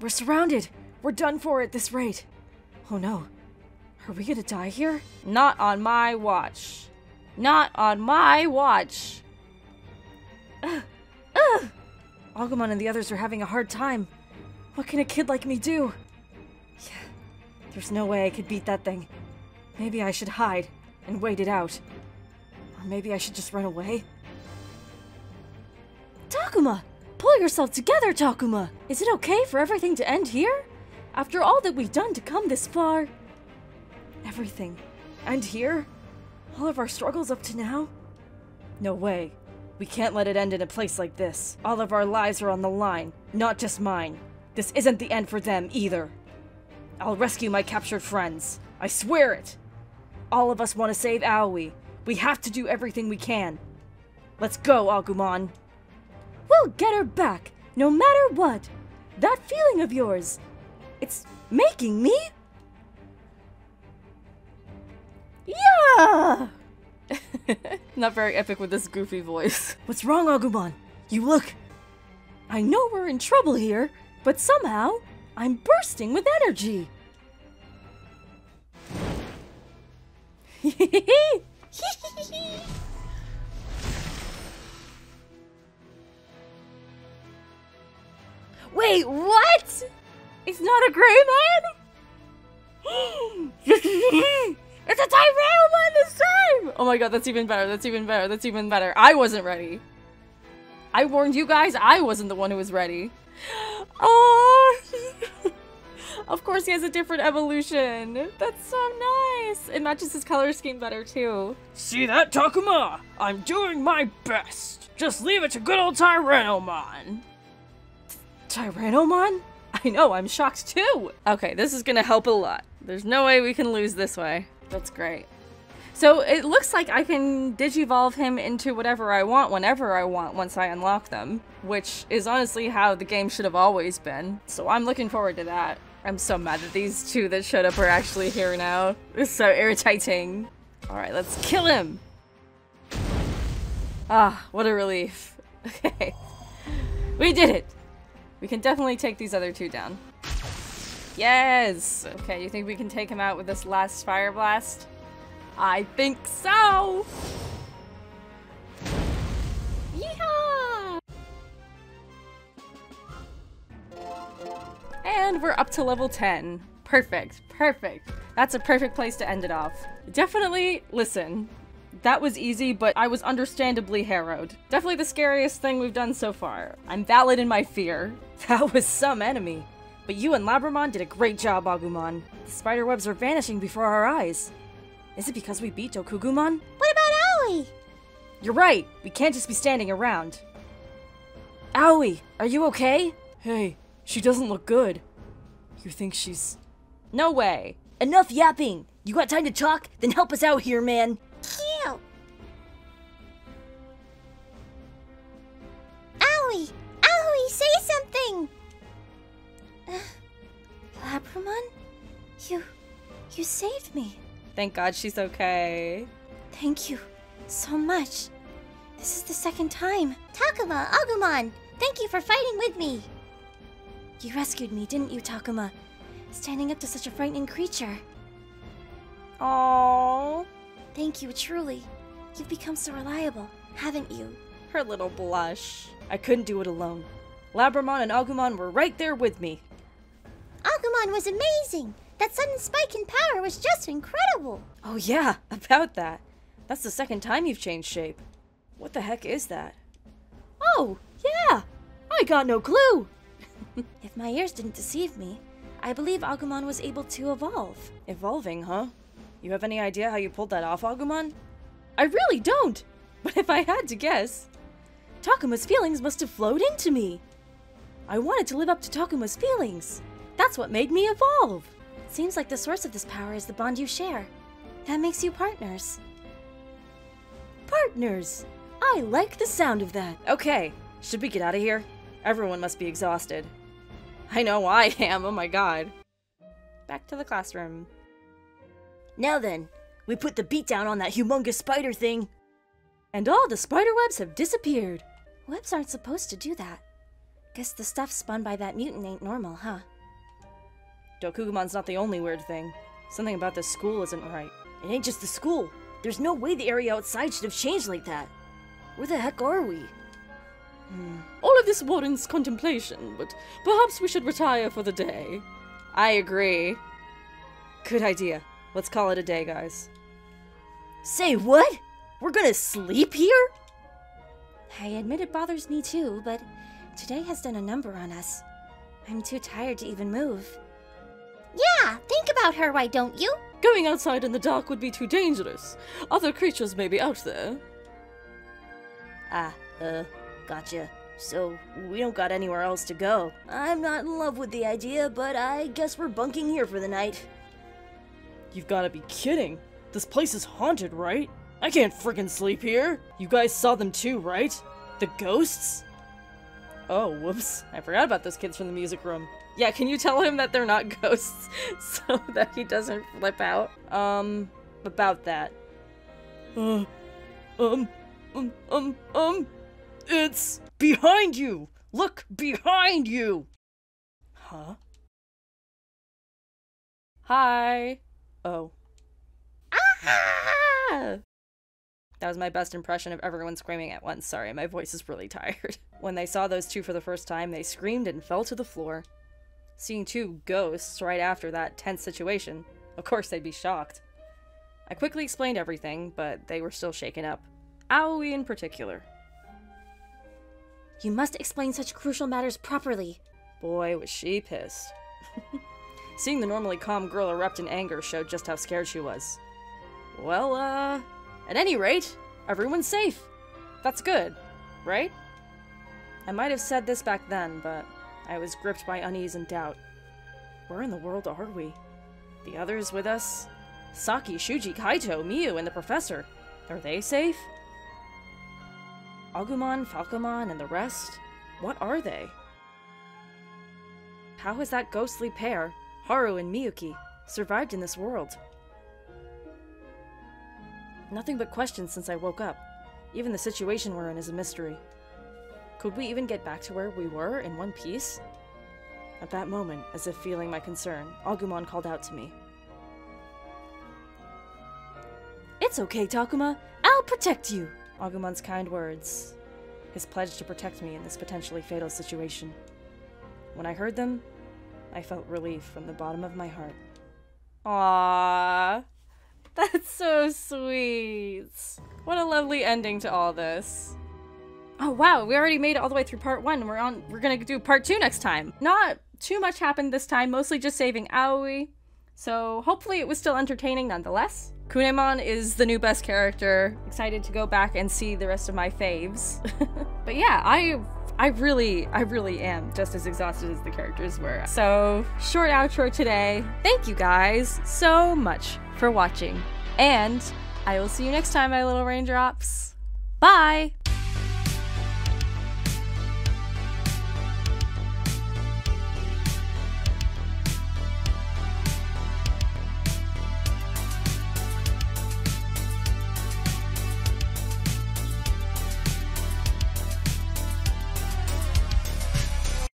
S1: We're surrounded. We're done for at this rate. Oh no. Are we gonna die here? Not on my watch. Not on my watch. Ugh. Agumon and the others are having a hard time. What can a kid like me do? Yeah, there's no way I could beat that thing. Maybe I should hide and wait it out. Or maybe I should just run away. Takuma! Pull yourself together, Takuma! Is it okay for everything to end here? After all that we've done to come this far? Everything. End here? All of our struggles up to now? No way. We can't let it end in a place like this. All of our lives are on the line, not just mine. This isn't the end for them either. I'll rescue my captured friends. I swear it. All of us want to save Aoi. We have to do everything we can. Let's go, Agumon. We'll get her back, no matter what. That feeling of yours, it's making me. Yeah! Not very epic with this goofy voice. What's wrong, Agumon? You look. I know we're in trouble here, but somehow I'm bursting with energy. Wait, what? It's not a gray Greymon? it's a Tyrannomon this time! Oh my god, that's even better, that's even better, that's even better. I wasn't ready. I warned you guys, I wasn't the one who was ready. Oh! of course he has a different evolution. That's so nice. It matches his color scheme better too.
S4: See that, Takuma? I'm doing my best. Just leave it to good old Tyrannomon.
S1: Tyrannomon? I know, I'm shocked too. Okay, this is gonna help a lot. There's no way we can lose this way. That's great. So it looks like I can digivolve him into whatever I want whenever I want once I unlock them, which is honestly how the game should have always been. So I'm looking forward to that. I'm so mad that these two that showed up are actually here now. It's so irritating. Alright, let's kill him! Ah, what a relief. Okay. We did it! We can definitely take these other two down. Yes! Okay, you think we can take him out with this last fire blast? I think so! Yeehaw! And we're up to level 10. Perfect, perfect. That's a perfect place to end it off. Definitely, listen, that was easy, but I was understandably harrowed. Definitely the scariest thing we've done so far. I'm valid in my fear. That was some enemy. But you and Labramon did a great job, Agumon. The spider webs are vanishing before our eyes. Is it because we beat Dokugumon?
S3: What about Aoi?
S1: You're right. We can't just be standing around. Aoi, are you okay? Hey, she doesn't look good. You think she's... No way.
S2: Enough yapping. You got time to talk? Then help us out here, man.
S3: Cute. Aoi, Aoi, say something.
S2: Uh, Agumon? You. you saved me.
S1: Thank God she's okay.
S2: Thank you so much. This is the second time.
S3: Takuma, Agumon, thank you for fighting with me.
S2: You rescued me, didn't you, Takuma? Standing up to such a frightening creature.
S1: Aww.
S2: Thank you, truly. You've become so reliable, haven't you?
S1: Her little blush. I couldn't do it alone. Labramon and Agumon were right there with me.
S3: Agumon was amazing. That sudden spike in power was just incredible.
S1: Oh, yeah, about that. That's the second time you've changed shape. What the heck is that? Oh, yeah! I got no clue!
S2: If my ears didn't deceive me, I believe Agumon was able to evolve.
S1: Evolving, huh? You have any idea how you pulled that off, Agumon? I really don't! But if I had to guess, Takuma's feelings must have flowed into me. I wanted to live up to Takuma's feelings. That's what made me evolve.
S2: Seems like the source of this power is the bond you share. That makes you partners.
S1: Partners! I like the sound of that. Okay, should we get out of here? Everyone must be exhausted. I know I am, oh my god. Back to the classroom.
S4: Now then, we put the beat down on that humongous spider thing.
S1: And all the spider webs have disappeared.
S2: Webs aren't supposed to do that. Guess the stuff spun by that mutant ain't normal, huh?
S1: Dokugumon's not the only weird thing. Something about this school isn't right.
S4: It ain't just the school. There's no way the area outside should have changed like that. Where the heck are we? Hmm.
S1: All of this warrants contemplation, but perhaps we should retire for the day. I agree. Good idea. Let's call it a day, guys.
S4: Say what? We're gonna sleep here?
S2: I admit it bothers me too, but today has done a number on us. I'm too tired to even move.
S3: Yeah, think about her, why don't you?
S1: Going outside in the dark would be too dangerous. Other creatures may be out there.
S4: Ah, uh, gotcha. So, we don't got anywhere else to go. I'm not in love with the idea, but I guess we're bunking here for the night. You've gotta be kidding. This place is haunted, right? I can't friggin' sleep here. You guys saw them too, right? The ghosts?
S1: Oh, whoops. I forgot about those kids from the music room. Yeah, can you tell him that they're not ghosts so that he doesn't flip out? Um, about that.
S4: Uh, um, um, um, um, it's behind you! Look behind you! Huh?
S1: Hi. Oh.
S3: Ah!
S1: That was my best impression of everyone screaming at once. Sorry, my voice is really tired. When they saw those two for the first time, they screamed and fell to the floor. Seeing two ghosts right after that tense situation, of course they'd be shocked. I quickly explained everything, but they were still shaken up. Aoi in particular.
S2: You must explain such crucial matters properly.
S1: Boy, was she pissed. Seeing the normally calm girl erupt in anger showed just how scared she was. Well, uh, at any rate, everyone's safe. That's good, right? I might have said this back then, but I was gripped by unease and doubt. Where in the world are we? The others with us? Saki, Shuji, Kaito, Miu, and the professor. Are they safe? Agumon, Falcomon, and the rest? What are they? How has that ghostly pair, Haru and Miyuki, survived in this world? Nothing but questions since I woke up. Even the situation we're in is a mystery. Could we even get back to where we were in one piece? At that moment, as if feeling my concern, Agumon called out to me. It's okay, Takuma. I'll protect you. Agumon's kind words. His pledge to protect me in this potentially fatal situation. When I heard them, I felt relief from the bottom of my heart. Aww. That's so sweet. What a lovely ending to all this. Oh wow, we already made it all the way through part one. We're on we're gonna do part two next time. Not too much happened this time, mostly just saving Aoi. So hopefully it was still entertaining nonetheless. Kunemon is the new best character. Excited to go back and see the rest of my faves. but yeah, I I really, I really am just as exhausted as the characters were. So, short outro today. Thank you guys so much for watching. And I will see you next time, my little raindrops. Bye!